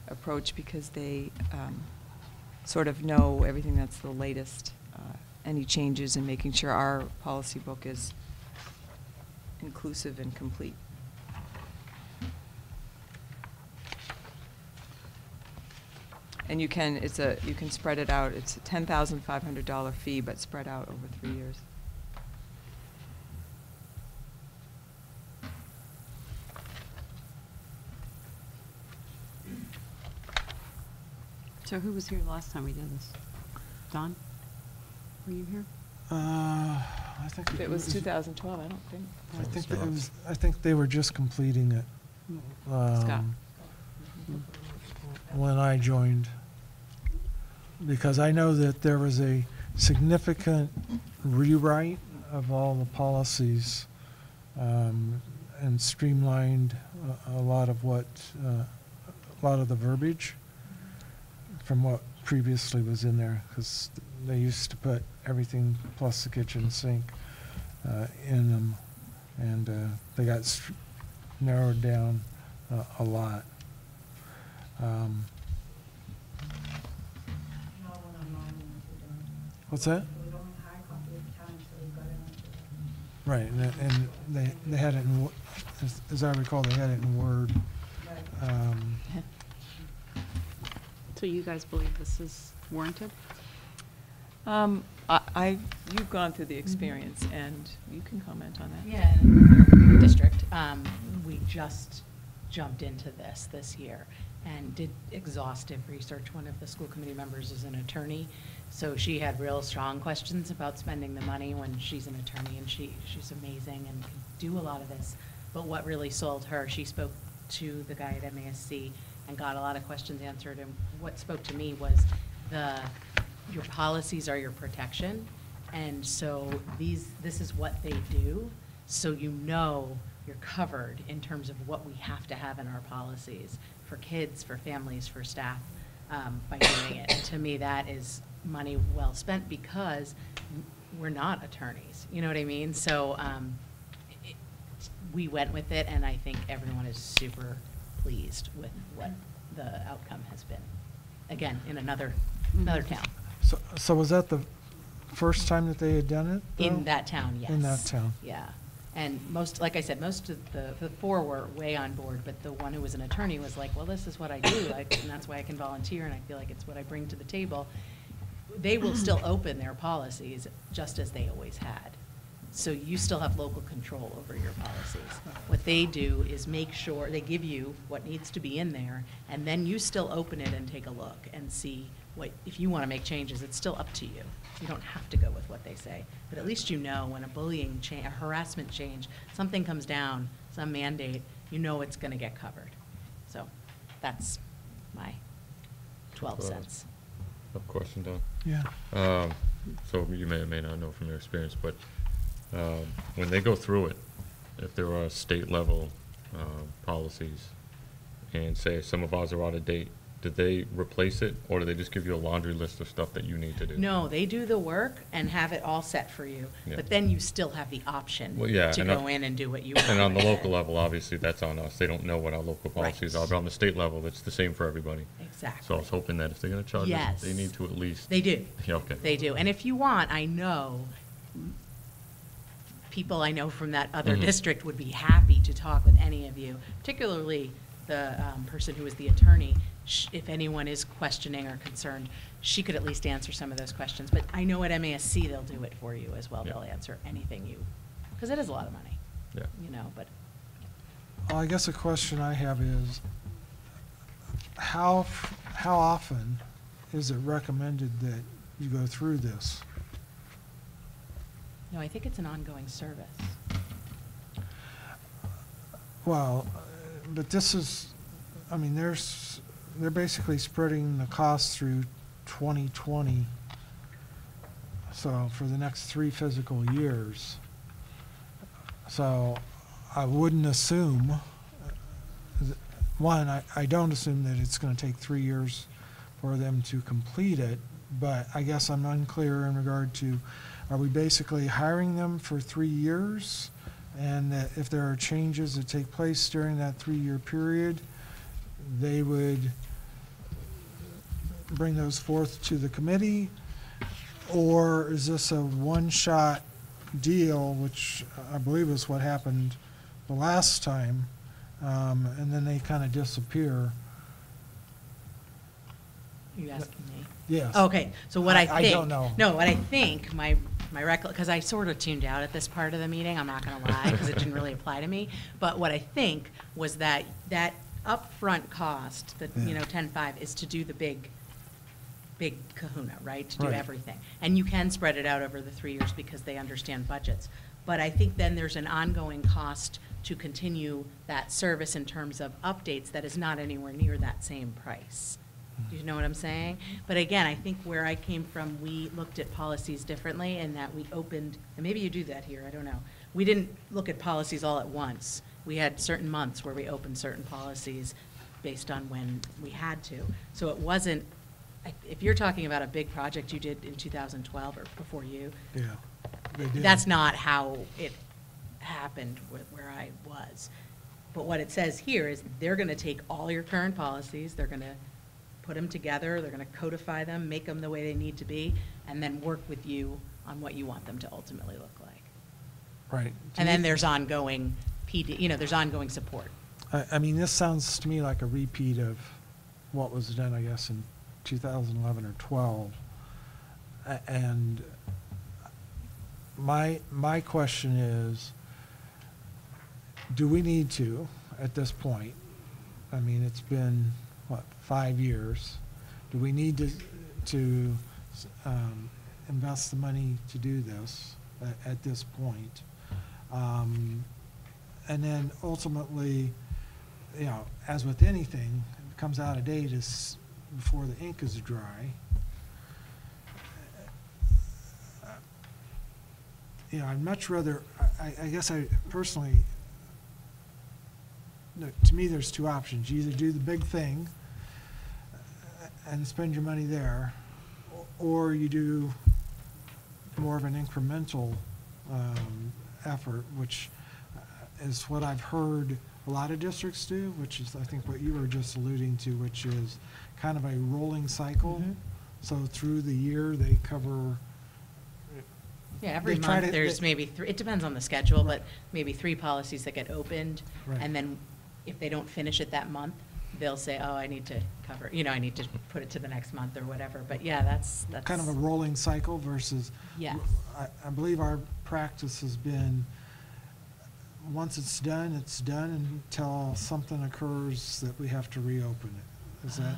approach because they um, sort of know everything that's the latest, uh, any changes, and making sure our policy book is inclusive and complete. And you can, it's a, you can spread it out, it's a ten thousand five hundred dollar fee, but spread out over three years. So who was here last time we did this? Don? Were you here? uh, I think. If it was two thousand twelve, I don't think. I think it was, I think they were just completing it. Scott. um, When I joined. Because I know that there was a significant rewrite of all the policies um, and streamlined a, a lot of what, uh, a lot of the verbiage from what previously was in there, because they used to put everything plus the kitchen sink uh, in them, and uh, they got narrowed down uh, a lot. Um, No one online and to do it. What's that? We don't have hard copy at the time, so we've got it on to Right, and, and they, they had it in, as, as I recall, they had it in Word. Um, So you guys believe this is warranted? Um, I, I, you've gone through the experience, and you can comment on that. Yeah, district, um, we just jumped into this this year and did exhaustive research. One of the school committee members is an attorney, so she had real strong questions about spending the money when she's an attorney, and she, she's amazing and can do a lot of this. But what really sold her, she spoke to the guy at MASC and got a lot of questions answered, and what spoke to me was the, your policies are your protection, And so these, this is what they do, so you know you're covered in terms of what we have to have in our policies for kids, for families, for staff, um, by doing it. And to me, that is money well spent because we're not attorneys, you know what I mean? So, um, it- we went with it, and I think everyone is super pleased with what the outcome has been. Again, in another, another town. So, so was that the first time that they had done it? though? In that town, yes. In that town. Yeah. And most, like I said, most of the, the four were way on board, but the one who was an attorney was like, well, this is what I do, I- and that's why I can volunteer, and I feel like it's what I bring to the table. They will still open their policies, just as they always had. So you still have local control over your policies. What they do is make sure, they give you what needs to be in there, and then you still open it and take a look and see what, if you want to make changes, it's still up to you. You don't have to go with what they say. But at least you know when a bullying change, a harassment change, something comes down, some mandate, you know it's going to get covered. So that's my 12 Uh, cents. I have a question, Don. Yeah. Um, so you may or may not know from your experience, but, um, when they go through it, if there are state level, um, policies, and say some of ours are out of date, do they replace it, or do they just give you a laundry list of stuff that you need to do? No, they do the work and have it all set for you, Yeah. but then you still have the option Well, yeah, to go in and do what you want. And on the local level, obviously, that's on us. They don't know what our local Right. policies are, but on the state level, it's the same for everybody. Exactly. So I was hoping that if they're gonna charge us, they need to at least. They do. Yeah, okay. They do. And if you want, I know, people I know from that other Mhm. district would be happy to talk with any of you, particularly the um, person who is the attorney. Sh- If anyone is questioning or concerned, she could at least answer some of those questions. But I know at MASC, they'll do it for you as well. Yeah. They'll answer anything you, because it is a lot of money, Yeah. you know, but Well, I guess a question I have is, how, how often is it recommended that you go through this? no, I think it's an ongoing service. Well, uh, but this is, I mean, there's, they're basically spreading the cost through 2020. So for the next three physical years. So I wouldn't assume, one, I, I don't assume that it's going to take three years for them to complete it, but I guess I'm unclear in regard to, are we basically hiring them for three years? And that if there are changes that take place during that three-year period, they would bring those forth to the committee? Or is this a one-shot deal, which I believe is what happened the last time, um, and then they kind of disappear? You asking me? Yes. Okay, so what I I- think. I don't know. No, what I think, my, my recol, because I sort of tuned out at this part of the meeting, I'm not gonna lie, because it didn't really apply to me. But what I think was that, that upfront cost, that, you know, ten-five, is to do the big, big kahuna, right? To do Right. everything. And you can spread it out over the three years because they understand budgets. But I think then there's an ongoing cost to continue that service in terms of updates that is not anywhere near that same price. Do you know what I'm saying? But again, I think where I came from, we looked at policies differently in that we opened, and maybe you do that here, I don't know. We didn't look at policies all at once. We had certain months where we opened certain policies based on when we had to. So it wasn't, if you're talking about a big project you did in 2012 or before you, Yeah. that's not how it happened wh- where I was. But what it says here is they're going to take all your current policies, they're going to put them together, they're going to codify them, make them the way they need to be, and then work with you on what you want them to ultimately look like. Right. And then there's ongoing PD, you know, there's ongoing support. I, I mean, this sounds to me like a repeat of what was done, I guess, in 2011 or 12. A- And my, my question is, do we need to, at this point, I mean, it's been, what, five years? Do we need to, to um, invest the money to do this at, at this point? Um, And then ultimately, you know, as with anything, it comes out of date is before the ink is dry. you know, I'd much rather, I, I guess I personally, no, to me, there's two options. You either do the big thing uh, and spend your money there, or you do more of an incremental um, effort, which uh, is what I've heard a lot of districts do, which is, I think, what you were just alluding to, which is kind of a rolling cycle. Mhm. So through the year, they cover, Yeah, every They try month, to- there's they- maybe three, it depends on the schedule, but maybe three policies that get opened. Right. And then if they don't finish it that month, they'll say, oh, I need to cover, you know, I need to put it to the next month or whatever. But yeah, that's, that's. kind of a rolling cycle versus. Yes. I, I believe our practice has been, once it's done, it's done until something occurs that we have to reopen it. Is that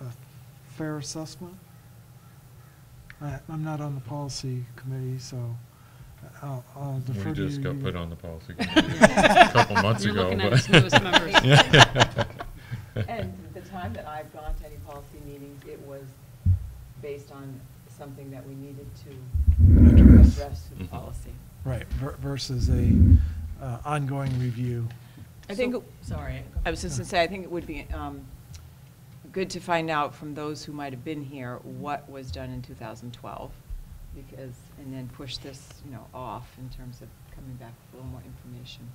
Ah. a fair assessment? I, I'm not on the policy committee, so I'll, I'll defer We to you. just got You- put on the policy committee a couple months You're ago. looking at but- its newest members. And the time that I've gone to any policy meetings, it was based on something that we needed to Address. address to the Mhm. policy. Right, ver- versus a uh, ongoing review. I think, So- Sorry. I was just gonna say, I think it would be um, good to find out from those who might have been here what was done in 2012, because, and then push this, you know, off in terms of coming back with a little more information.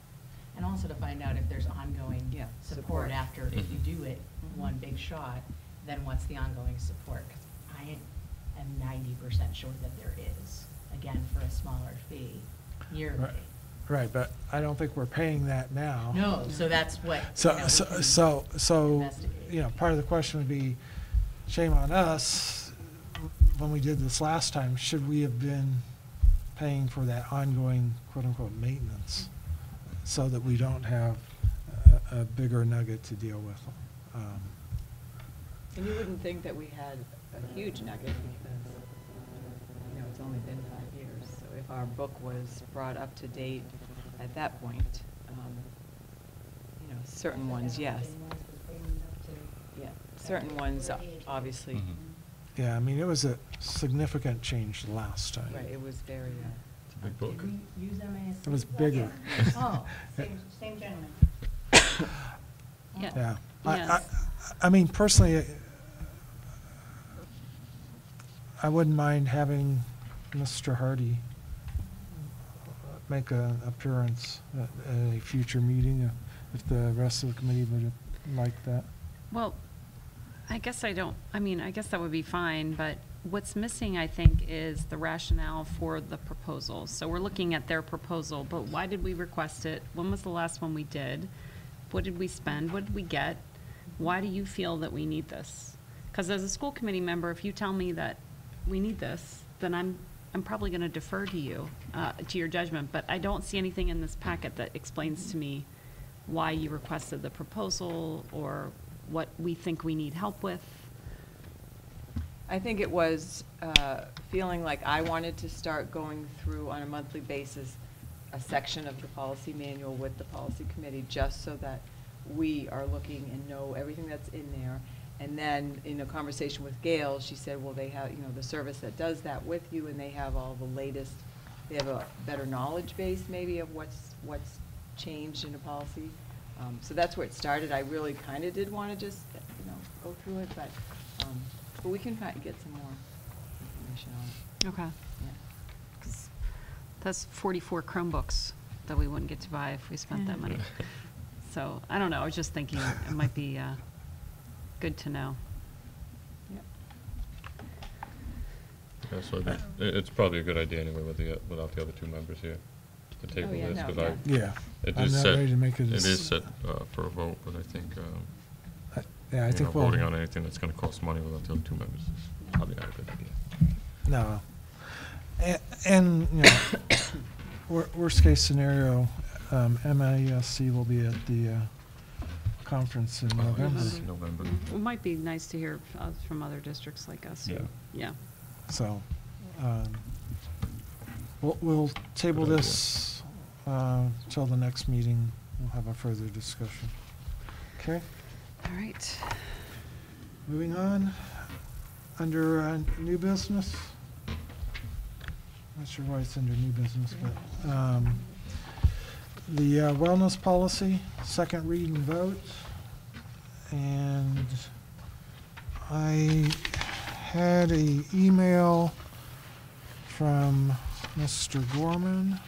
And also to find out if there's ongoing Yeah, support. support after, if you Mhm. do it, Mhm. one big shot, then what's the ongoing support? 'Cause I am ninety percent sure that there is, again, for a smaller fee, yearly. Right. Right, but I don't think we're paying that now. No, so that's what. So, know, so, can so, so, investigate. you know, part of the question would be, shame on us, when we did this last time, should we have been paying for that ongoing quote-unquote maintenance? So that we don't have a, a bigger nugget to deal with. Um, And you wouldn't think that we had a huge nugget because, you know, it's only been five years. So if our book was brought up to date at that point, um, you know, certain ones, yes. Yeah, certain ones, obviously, Mhm. Yeah, I mean, it was a significant change last time. right, it was very, uh, It's a big book. Did we use MASC? It was bigger. Oh, Same, same gentleman. Yeah. Yeah. I- I, Yes. I mean, personally, I wouldn't mind having Mr. Hardy make an appearance at a future meeting uh, if the rest of the committee would like that. Well, I guess I don't, I mean, I guess that would be fine, but what's missing, I think, is the rationale for the proposal. So we're looking at their proposal, but why did we request it? When was the last one we did? What did we spend? What did we get? Why do you feel that we need this? Because as a school committee member, if you tell me that we need this, then I'm, I'm probably going to defer to you, uh, to your judgment. But I don't see anything in this packet that explains to me why you requested the proposal or what we think we need help with. I think it was uh, feeling like I wanted to start going through on a monthly basis a section of the policy manual with the policy committee, just so that we are looking and know everything that's in there. And then in a conversation with Gail, she said, well, they have, you know, the service that does that with you, and they have all the latest, they have a better knowledge base maybe of what's, what's changed in a policy. Um, So that's where it started. I really kind of did want to just, you know, go through it, but, um, but we can get some more information on it. Okay. Yeah. That's 44 Chromebooks that we wouldn't get to buy if we spent that money. So, I don't know, I was just thinking it might be uh, good to know. Yep. Yeah, so I think it- it's probably a good idea anyway with the, without the other two members here to table yeah, this, no, because yeah. I. Yeah. It I'm is not set- ready to make a It is dec- set uh, for a vote, but I think, um, I- Yeah, I you think know, we'll. voting on anything that's gonna cost money without the other two members is probably not a good idea. No. A- And, you know, wor- worst-case scenario, um, MASC will be at the uh, conference in Oh, November. yes, November. It might be nice to hear uh, from other districts like us. who- Yeah. Yeah. So, um, we'll, we'll table Good idea. this uh, till the next meeting. We'll have a further discussion. Okay, All right. moving on. Under uh, new business. not sure why it's under new business, but, um, the uh, wellness policy, second read and vote. And I had a email from Mr. Gorman.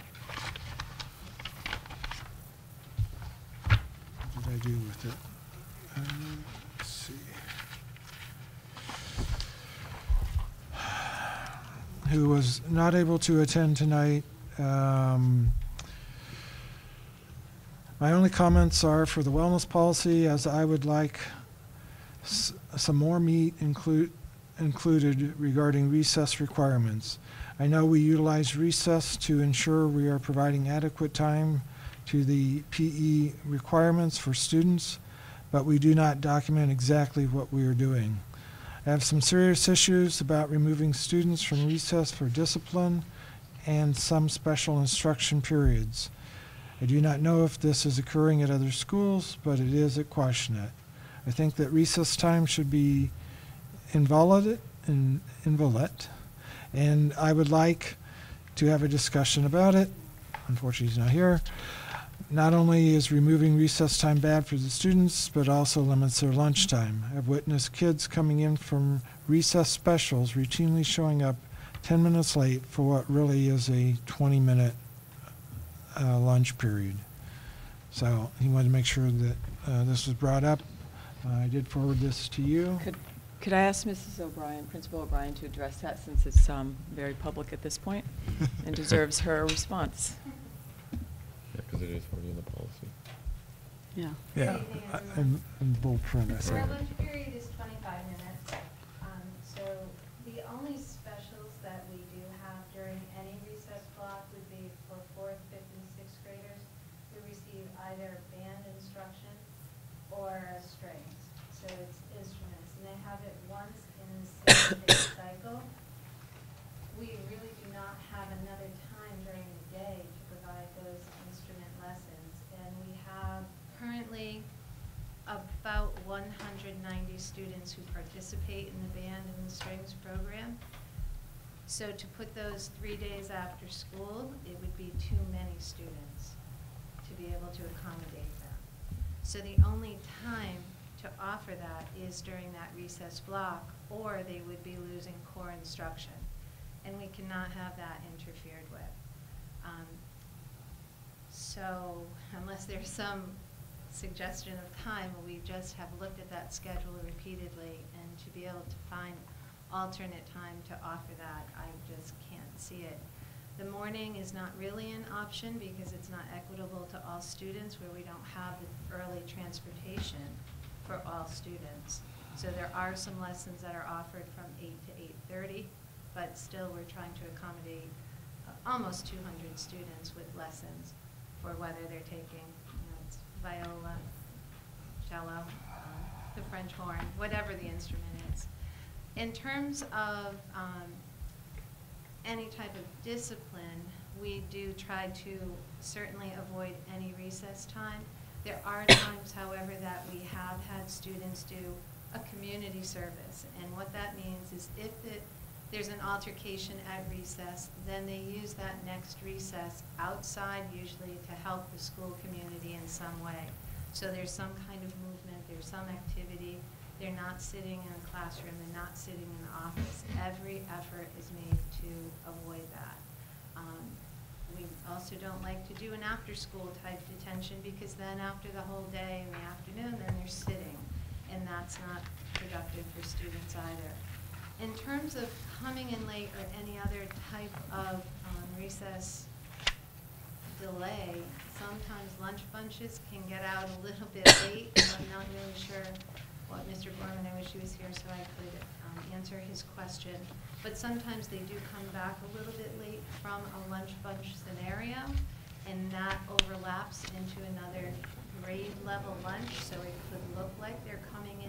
What did I do with it? Uh, Let's see. Who was not able to attend tonight. Um, My only comments are for the wellness policy, as I would like some more meat include, included regarding recess requirements. I know we utilize recess to ensure we are providing adequate time to the PE requirements for students, but we do not document exactly what we are doing. I have some serious issues about removing students from recess for discipline and some special instruction periods. I do not know if this is occurring at other schools, but it is at Quashnet. I think that recess time should be invalid, in, and I would like to have a discussion about it. Unfortunately, he's not here. Not only is removing recess time bad for the students, but also limits their lunch time. I've witnessed kids coming in from recess specials routinely showing up 10 minutes late for what really is a 20-minute uh, lunch period. So he wanted to make sure that uh, this was brought up. Uh, I did forward this to you. Could, could I ask Mrs. O'Brien, Principal O'Brien, to address that since it's um, very public at this point and deserves her response? Yeah, because it is already in the policy. Yeah. Yeah, I- in, in bold print, I Our said. lunch period is twenty-five minutes. Um, so the only specials that we do have during any recess block would be for fourth, fifth, and sixth graders who receive either band instruction or strings. So it's instruments, and they have it once in the six-day cycle. We really do not have another time during the day to provide those instrument lessons. And we have currently about one hundred ninety students who participate in the band and the strings program. So to put those three days after school, it would be too many students to be able to accommodate them. So the only time to offer that is during that recess block, or they would be losing core instruction. And we cannot have that interfered with. Um, So unless there's some suggestion of time, we just have looked at that schedule repeatedly, and to be able to find alternate time to offer that, I just can't see it. The morning is not really an option because it's not equitable to all students where we don't have the early transportation for all students. So there are some lessons that are offered from eight to eight-thirty, but still we're trying to accommodate almost two hundred students with lessons for whether they're taking, viola, cello, um, the French horn, whatever the instrument is. In terms of um, any type of discipline, we do try to certainly avoid any recess time. There are times, however, that we have had students do a community service. And what that means is if it, there's an altercation at recess, then they use that next recess outside usually to help the school community in some way. So there's some kind of movement, there's some activity. They're not sitting in a classroom, they're not sitting in the office. Every effort is made to avoid that. Um, We also don't like to do an after-school type detention because then after the whole day in the afternoon, then they're sitting. And that's not productive for students either. In terms of coming in late or any other type of um, recess delay, sometimes lunch bunches can get out a little bit late. I'm not really sure what Mr. Gorman, I wish he was here so I could um, answer his question. But sometimes they do come back a little bit late from a lunch bunch scenario, and that overlaps into another grade level lunch, so it could look like they're coming.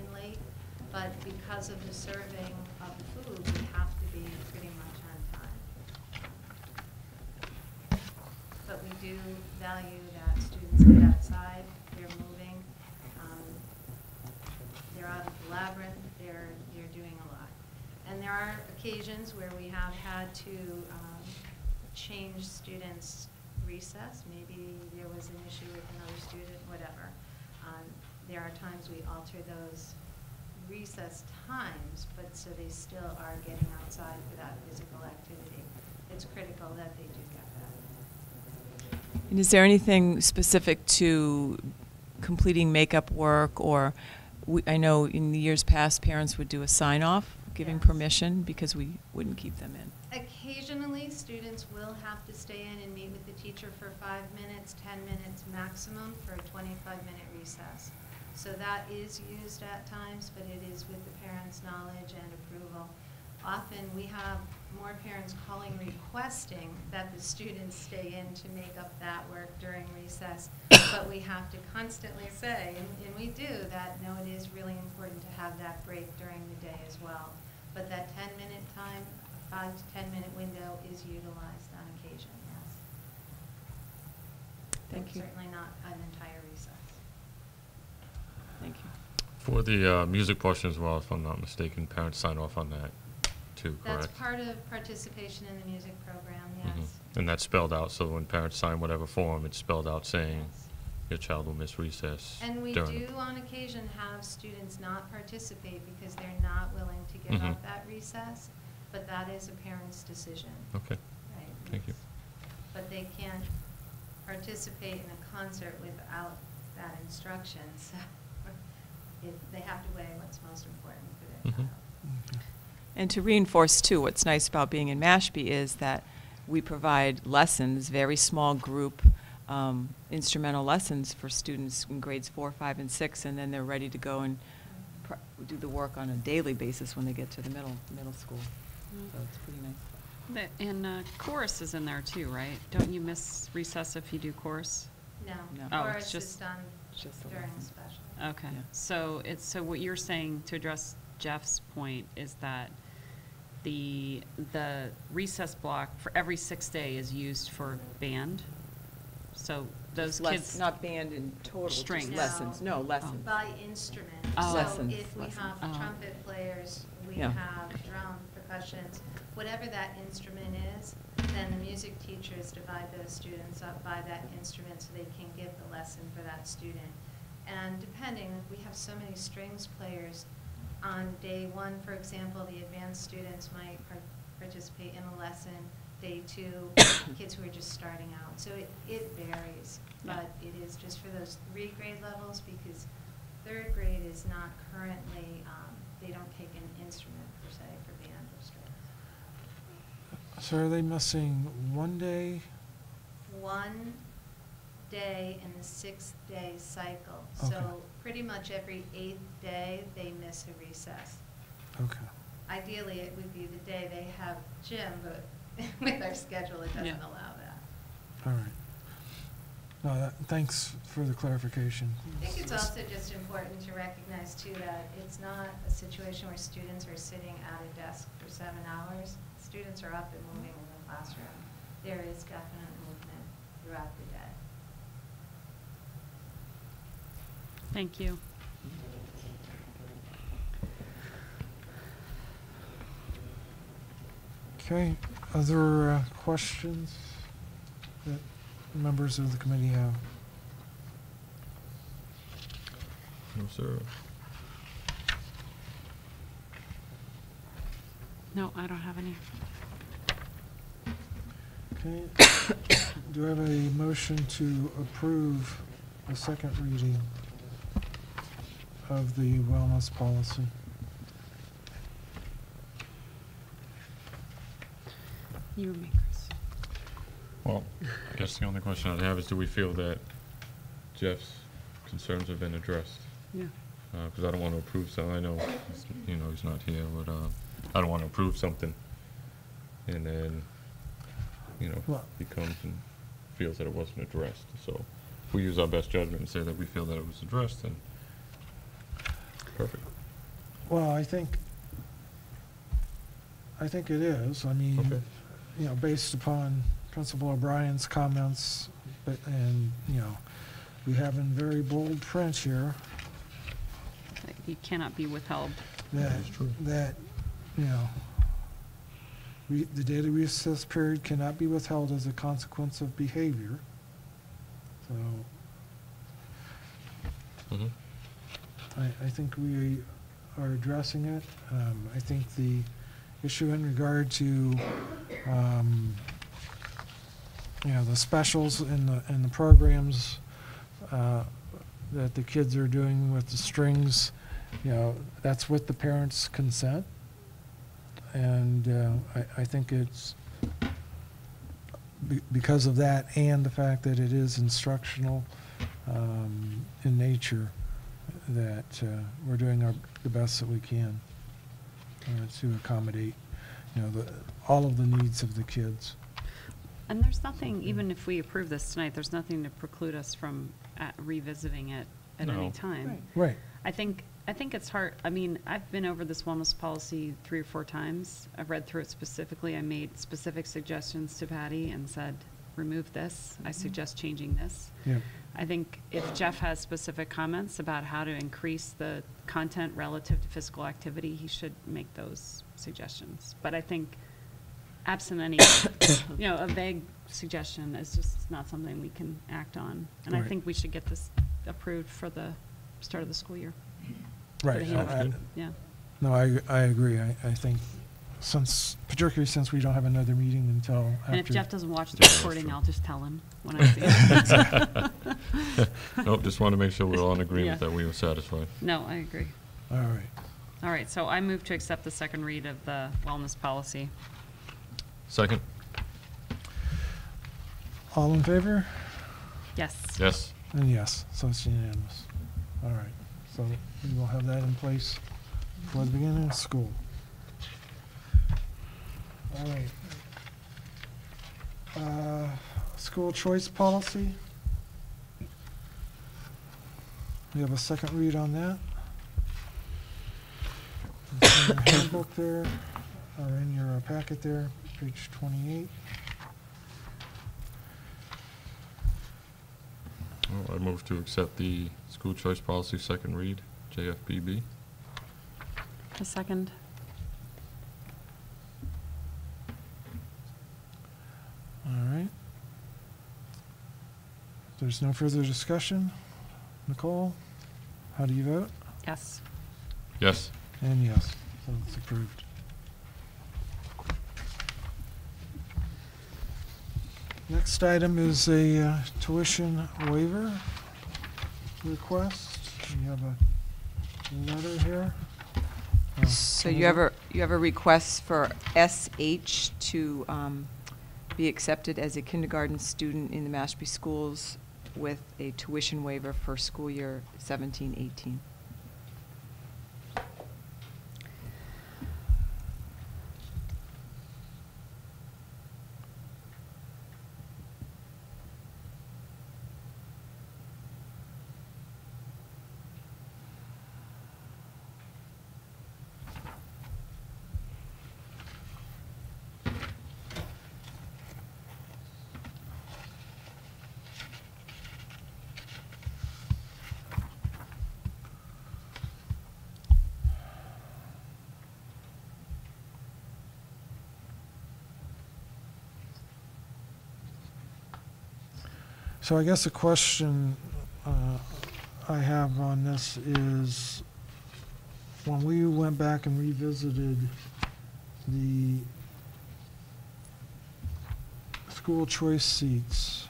But because of the serving of food, we have to be pretty much on time. But we do value that students get outside, they're moving, um, they're out of the labyrinth, they're, they're doing a lot. And there are occasions where we have had to um, change students' recess. Maybe there was an issue with another student, whatever. Um, There are times we alter those recess times, but so they still are getting outside for that physical activity. It's critical that they do get that. And is there anything specific to completing makeup work, or, we- I know in the years past, parents would do a sign-off, giving Yes. permission, because we wouldn't keep them in. Occasionally, students will have to stay in and meet with the teacher for five minutes, 10 minutes maximum for a 25-minute recess. So that is used at times, but it is with the parents' knowledge and approval. Often, we have more parents calling requesting that the students stay in to make up that work during recess. But we have to constantly say, and- and we do, that, no, it is really important to have that break during the day as well. But that 10-minute time, five to 10-minute window is utilized on occasion, yes. Thank But you. Certainly not an entire recess. Thank you. For the uh, music portion as well, if I'm not mistaken, parents sign off on that too, correct? That's part of participation in the music program, Mhm. yes. And that's spelled out, so when parents sign whatever form, it's spelled out saying Yes. your child will miss recess And we during the- do on occasion have students not participate because they're not willing to give Mhm. up that recess, but that is a parent's decision. Okay, Right. thank you. But they can't participate in a concert without that instruction, so it- they have to weigh what's most important for their Mhm. child. And to reinforce too, what's nice about being in Mashpee is that we provide lessons, very small group um, instrumental lessons for students in grades four, five, and six, and then they're ready to go and pr- do the work on a daily basis when they get to the middle, middle school. So it's pretty nice. But- And uh, chorus is in there too, right? Don't you miss recess if you do chorus? No, No. Oh, or it's it's just- just done just during special. Okay, Yeah. so it's, so what you're saying, to address Jeff's point, is that the, the recess block for every sixth day is used for band? So those Just less- kids. Not band in total, just Strings. lessons, no, lessons. By instrument. Oh. So Lessons, if we lessons. have Oh. trumpet players, we Yeah. have drum, percussions, whatever that instrument is, then the music teachers divide those students up by that instrument so they can give the lesson for that student. And depending, we have so many strings players, on day one, for example, the advanced students might par- participate in a lesson. Day two, kids who are just starting out. So it, it varies, Yeah. but it is just for those three grade levels because third grade is not currently, um, they don't take an instrument per se for band or strings. So are they missing one day? One day in the sixth day cycle. Okay. So pretty much every eighth day, they miss a recess. Okay. Ideally, it would be the day they have gym, but with our schedule, it doesn't Yeah. allow that. All right. No, that, thanks for the clarification. I think it's also just important to recognize too that it's not a situation where students are sitting at a desk for seven hours. Students are up and moving in the classroom. There is definite movement throughout the day. Thank you. Okay, other uh, questions that members of the committee have? No, sir. No, I don't have any. Okay. Do I have a motion to approve the second reading of the wellness policy? You and me, Chris. Well, I guess the only question I'd have is, do we feel that Jeff's concerns have been addressed? Yeah. Because I don't want to approve some, I know, he's- you know, he's not here, but uh, I don't want to approve something and then, you know, Well- he comes and feels that it wasn't addressed. So if we use our best judgment and say that we feel that it was addressed, then perfect. Well, I think, I think it is. I mean, Okay. you know, based upon Principal O'Brien's comments, but, and, you know, we have in very bold print here That You cannot be withheld. that, is true. that, you know, Re- The daily recess period cannot be withheld as a consequence of behavior. So Mhm. I, I think we are addressing it. Um, I think the issue in regard to, um, you know, the specials in the, in the programs, uh, that the kids are doing with the strings, you know, that's with the parents' consent. And, uh, I, I think it's be- because of that and the fact that it is instructional, um, in nature, that uh, we're doing our, the best that we can uh, to accommodate, you know, the, all of the needs of the kids. And there's nothing, even if we approve this tonight, there's nothing to preclude us from uh, revisiting it at any No. time. Right. I think, I think it's hard, I mean, I've been over this wellness policy three or four times. I've read through it specifically. I made specific suggestions to Patty and said, remove this. I mm-hmm. suggest changing this. Yeah. I think if Jeff has specific comments about how to increase the content relative to physical activity, he should make those suggestions. But I think absent any, you know, a vague suggestion is just not something we can act on. And I think we should get this approved for the start of the school year. Right. I- I- Yeah. No, I, I agree. I, I think since, particularly since we don't have another meeting until after. And if Jeff doesn't watch the recording, I'll just tell him when I see him. Nope, just want to make sure we're all in agreement Yeah. that we were satisfied. No, I agree. All right. All right, so I move to accept the second read of the wellness policy. Second? All in favor? Yes. Yes. And yes, so it's unanimous. All right. So we will have that in place for the beginning of school. All right. Uh, School choice policy. We have a second read on that. It's in your handbook there, or in your packet there, page twenty-eight. Oh, I move to accept the school choice policy second read, JFBB. A second. All right. If There's no further discussion. Nicole, how do you vote? Yes. Yes. And yes, so it's approved. Next item is a uh, tuition waiver request. We have a letter here. Uh, So you have a, you have a request for SH to um, be accepted as a kindergarten student in the Mashpee schools with a tuition waiver for school year 17, So I guess the question uh, I have on this is, when we went back and revisited the school choice seats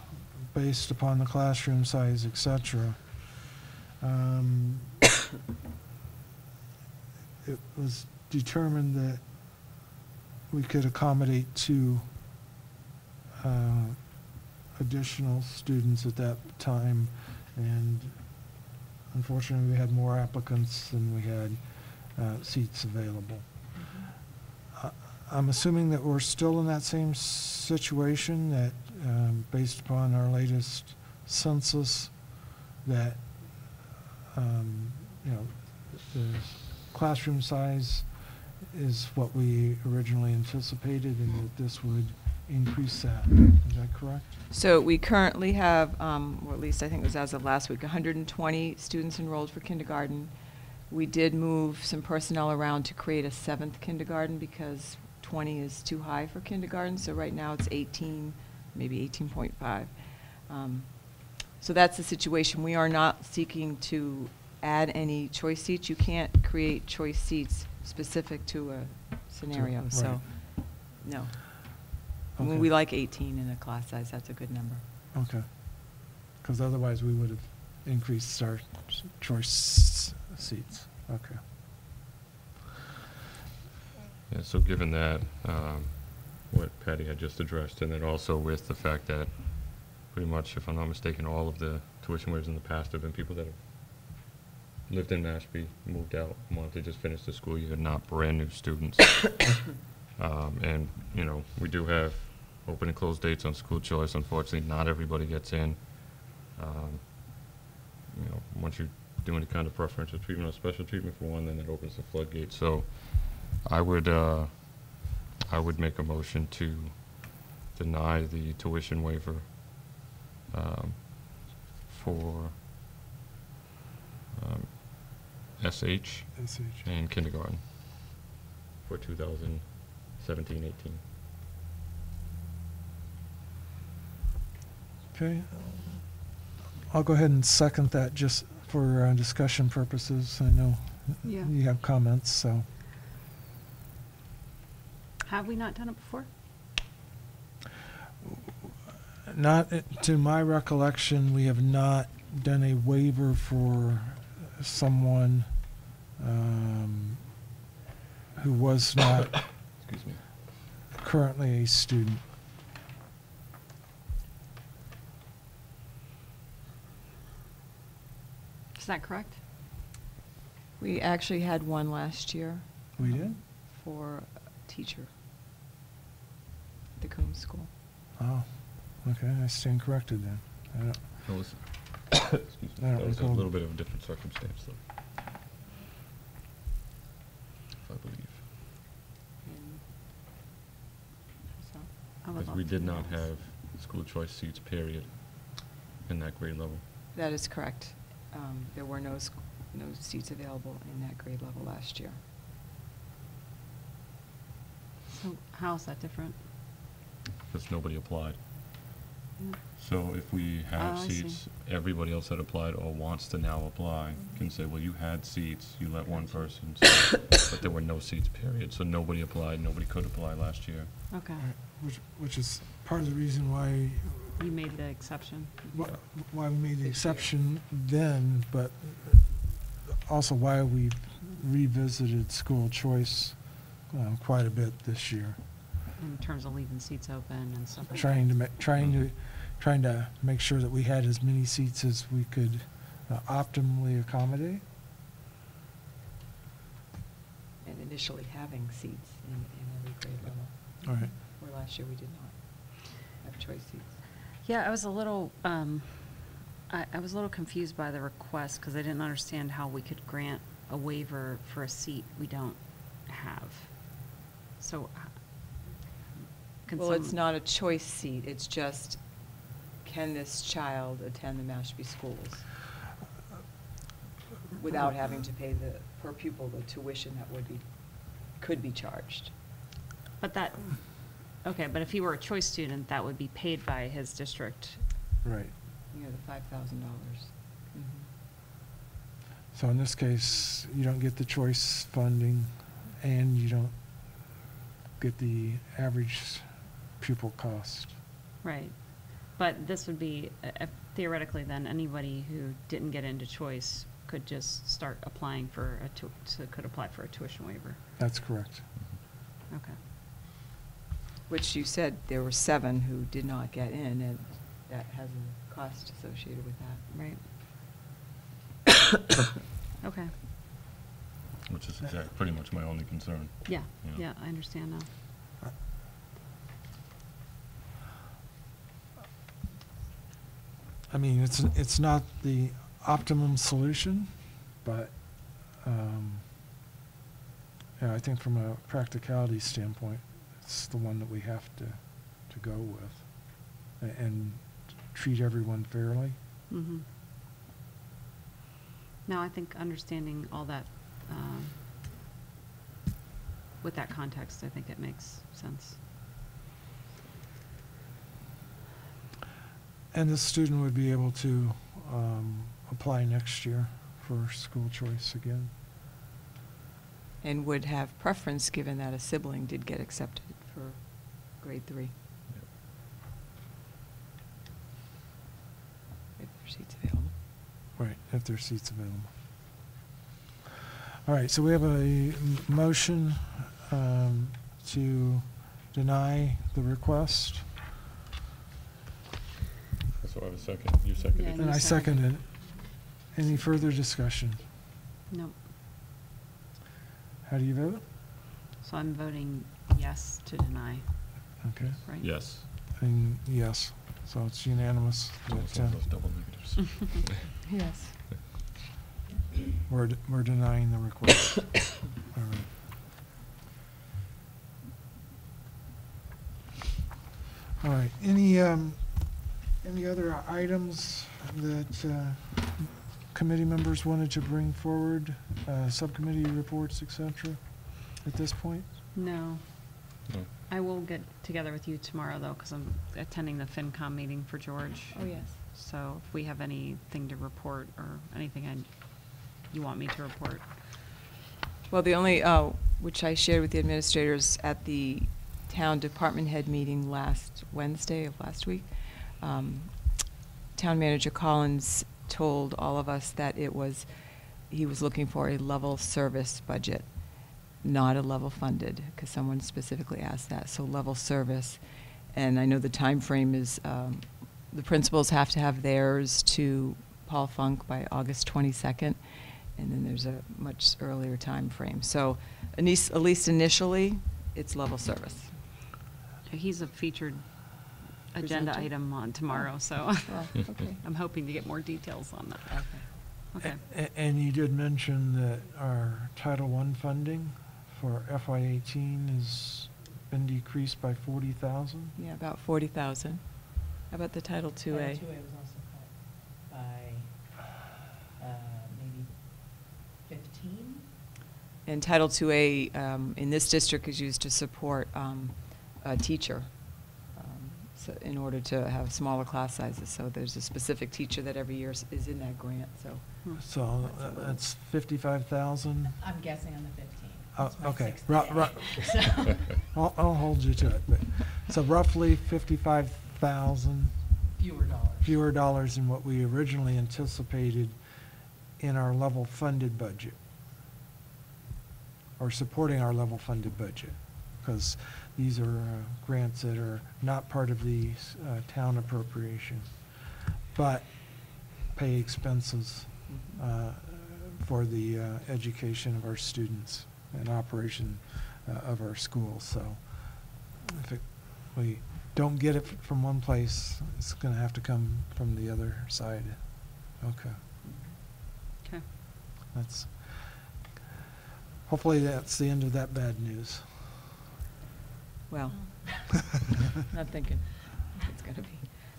based upon the classroom size, et cetera, um, it was determined that we could accommodate two uh, additional students at that time, and unfortunately, we had more applicants than we had uh, seats available. I- I'm assuming that we're still in that same situation, that um, based upon our latest census, that, um, you know, the classroom size is what we originally anticipated, and that this would increase that. Is that correct? So we currently have, um, or at least I think it was as of last week, 120 students enrolled for kindergarten. We did move some personnel around to create a seventh kindergarten because 20 is too high for kindergarten, so right now it's 18, maybe 18.5. Um, So that's the situation. We are not seeking to add any choice seats. You can't create choice seats specific to a scenario, so, right. no. I mean, Okay. We like 18 in a class size, that's a good number. Okay. Because otherwise, we would have increased our s- choice seats. Okay. Yeah, so given that, um, what Patty had just addressed, and then also with the fact that pretty much, if I'm not mistaken, all of the tuition waivers in the past have been people that have lived in Mashpee, moved out, wanted to just finish the school year, not brand-new students. Um, And, you know, we do have open and closed dates on school choice. Unfortunately, not everybody gets in. Um, You know, once you do any kind of preferential treatment or special treatment for one, then it opens the floodgates. So I would, uh, I would make a motion to deny the tuition waiver um, for um, SH SH. and kindergarten for 2017, Okay. I'll go ahead and second that just for uh, discussion purposes. I know Yeah. you have comments, so. Have we not done it before? Not, uh, to my recollection, we have not done a waiver for someone um, who was not Excuse me. currently a student. Is that correct? We actually had one last year We did? for a teacher at the Coombs School. Oh, okay, I stand corrected then. I don't, That was, excuse me, I don't that was a recall. little bit of a different circumstance, though. I believe. So, I would Because love we to did know not this. have school choice seats, period, in that grade level. That is correct. Um, There were no, sc- no seats available in that grade level last year. So how is that different? Because nobody applied. Mm. So if we have Oh, I see. seats, everybody else that applied or wants to now apply can say, well, you had seats, you let one person, so- but there were no seats, period. So nobody applied, nobody could apply last year. Okay. Right, Which, which is part of the reason why, You made the exception. wh- why we made the exception then, but also why we revisited school choice um, quite a bit this year. In terms of leaving seats open and stuff like that. Trying to, ma- trying to, trying to make sure that we had as many seats as we could uh, optimally accommodate. And initially having seats in, in every grade level. All right. Where last year we did not have choice seats. Yeah, I was a little, um, I, I was a little confused by the request because I didn't understand how we could grant a waiver for a seat we don't have. So. h- can Well, it's some- not a choice seat, it's just, can this child attend the Mashpee schools? Without having to pay the, per pupil, the tuition that would be, could be charged. But that, okay, but if he were a choice student, that would be paid by his district. Right. You know, the five thousand dollars. So in this case, you don't get the choice funding and you don't get the average pupil cost. Right. But this would be, uh, uh, theoretically, then, anybody who didn't get into choice could just start applying for a, tu- so could apply for a tuition waiver. That's correct. Okay. Which you said there were seven who did not get in, and that has a cost associated with that. Right. Okay. Which is exact, pretty much my only concern. Yeah, Yeah. yeah, I understand now. I mean, it's, it's not the optimum solution, but, um, yeah, I think from a practicality standpoint, it's the one that we have to, to go with a- and treat everyone fairly. Mm-hmm. No, I think understanding all that, um, with that context, I think it makes sense. And the student would be able to um, apply next year for school choice again. And would have preference, given that a sibling did get accepted for grade three. If their seats available. Right, if there's seats available. All right, so we have a m- motion um, to deny the request, That's what have a second, you seconded. Yeah, and I second. seconded it. Any further discussion? Nope. How do you vote? So I'm voting yes to deny, Okay, right? Yes. and yes, so it's unanimous. Almost that, uh, those double negatives. Yes. We're, d- we're denying the request. All right. All right, any, um, any other items that, uh, committee members wanted to bring forward? Uh, subcommittee reports, et cetera, at this point? No. No. I will get together with you tomorrow, though, because I'm attending the FinCom meeting for George. Oh, yes. So if we have anything to report or anything I, you want me to report. Well, the only, uh, which I shared with the administrators at the town department head meeting last Wednesday of last week, um, Town Manager Collins told all of us that it was, he was looking for a level service budget, not a level funded, because someone specifically asked that, so level service. And I know the time frame is, um, the principals have to have theirs to Paul Funk by August 22nd, and then there's a much earlier time frame. So at least, at least initially, it's level service. He's a featured agenda Presenter? item on tomorrow, so Well, okay. I'm hoping to get more details on that. Okay. A- And you did mention that our Title I funding for FY eighteen has been decreased by forty thousand? Yeah, about 40,000. How about the Title II-A? Title II-A was also cut by, uh, maybe fifteen? And Title II-A um, in this district is used to support um, a teacher, um, so in order to have smaller class sizes. So there's a specific teacher that every year is- is in that grant, so. So uh, that's fifty-five thousand? I'm guessing on the fifteen. Oh, my okay. sixth Ru- ru- So- I'll, I'll hold you to it, but, so roughly fifty-five thousand Fewer dollars. fewer dollars than what we originally anticipated in our level funded budget. Or supporting our level funded budget, because these are uh, grants that are not part of the uh, town appropriation, but pay expenses uh, for the uh, education of our students and operation uh, of our schools, so if it, we don't get it from one place, it's gonna have to come from the other side. Okay, Okay. that's, hopefully that's the end of that bad news. Well, not thinking it's going to be.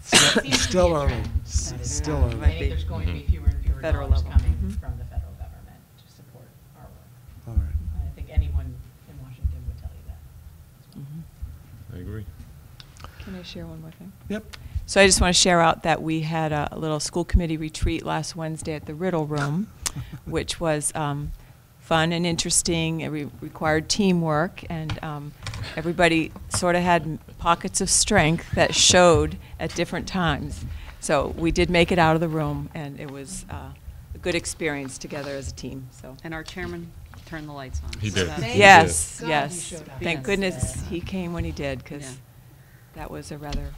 Still- Seems to be Still early, trend. S- That is still early. I think there's going to be fewer and fewer Federal dollars level. coming Mhm. from the federal government to support our work. All right. And I think anyone in Washington would tell you that. Mhm. I agree. Can I share one more thing? Yep, So I just want to share out that we had a a little school committee retreat last Wednesday at the Riddle Room, which was um, fun and interesting. It re- required teamwork, and um, everybody sort of had pockets of strength that showed at different times. So we did make it out of the room, and it was uh, a good experience together as a team, so. And our chairman turned the lights on. He so did. that's- Thank Yes, God yes. Thank goodness Yeah. he came when he did, Yeah. Because that was a rather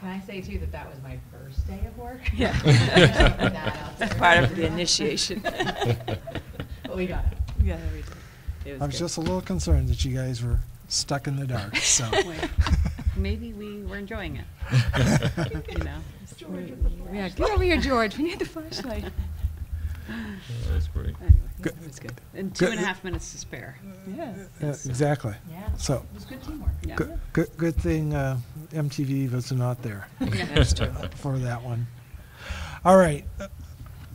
Can I say too that that was my first day of work? Yeah. Put that out there. Part of the initiation. But we got it. Yeah, we did. It I was good. just a little concerned that you guys were stuck in the dark, so. Wait, Maybe we were enjoying it, you know? Yeah, get over here, George, we need the flashlight. Yeah, That's great. Anyway, Good. It was good. And two and a half minutes to spare. Yeah. Yeah, Exactly. Yeah. So, It was good teamwork. Yeah. good, good, good thing uh, MTV was not there. That's true. For that one. All right,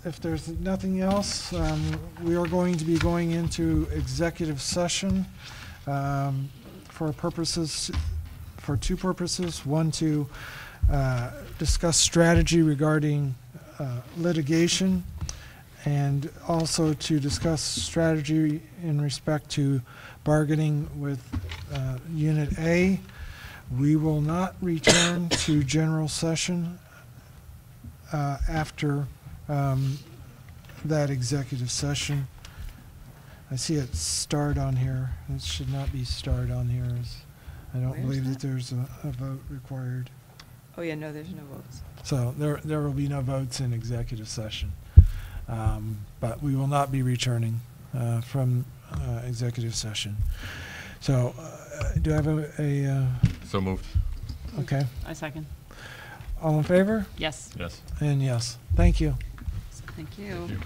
if there's nothing else, um, we are going to be going into executive session. um, for purposes, for two purposes. One, to uh, discuss strategy regarding uh, litigation, and also to discuss strategy in respect to bargaining with uh, Unit A. We will not return to general session uh, after um, that executive session. I see it starred on here. It should not be starred on here. I don't Where's believe that that? there's a, a vote required. Oh, yeah, no, there's no votes. So there, there will be no votes in executive session. Um, But we will not be returning uh, from uh, executive session. So uh, do I have a, a, uh, So moved. okay, I second. all in favor? Yes, Yes. And yes, thank you. thank you. Thank you.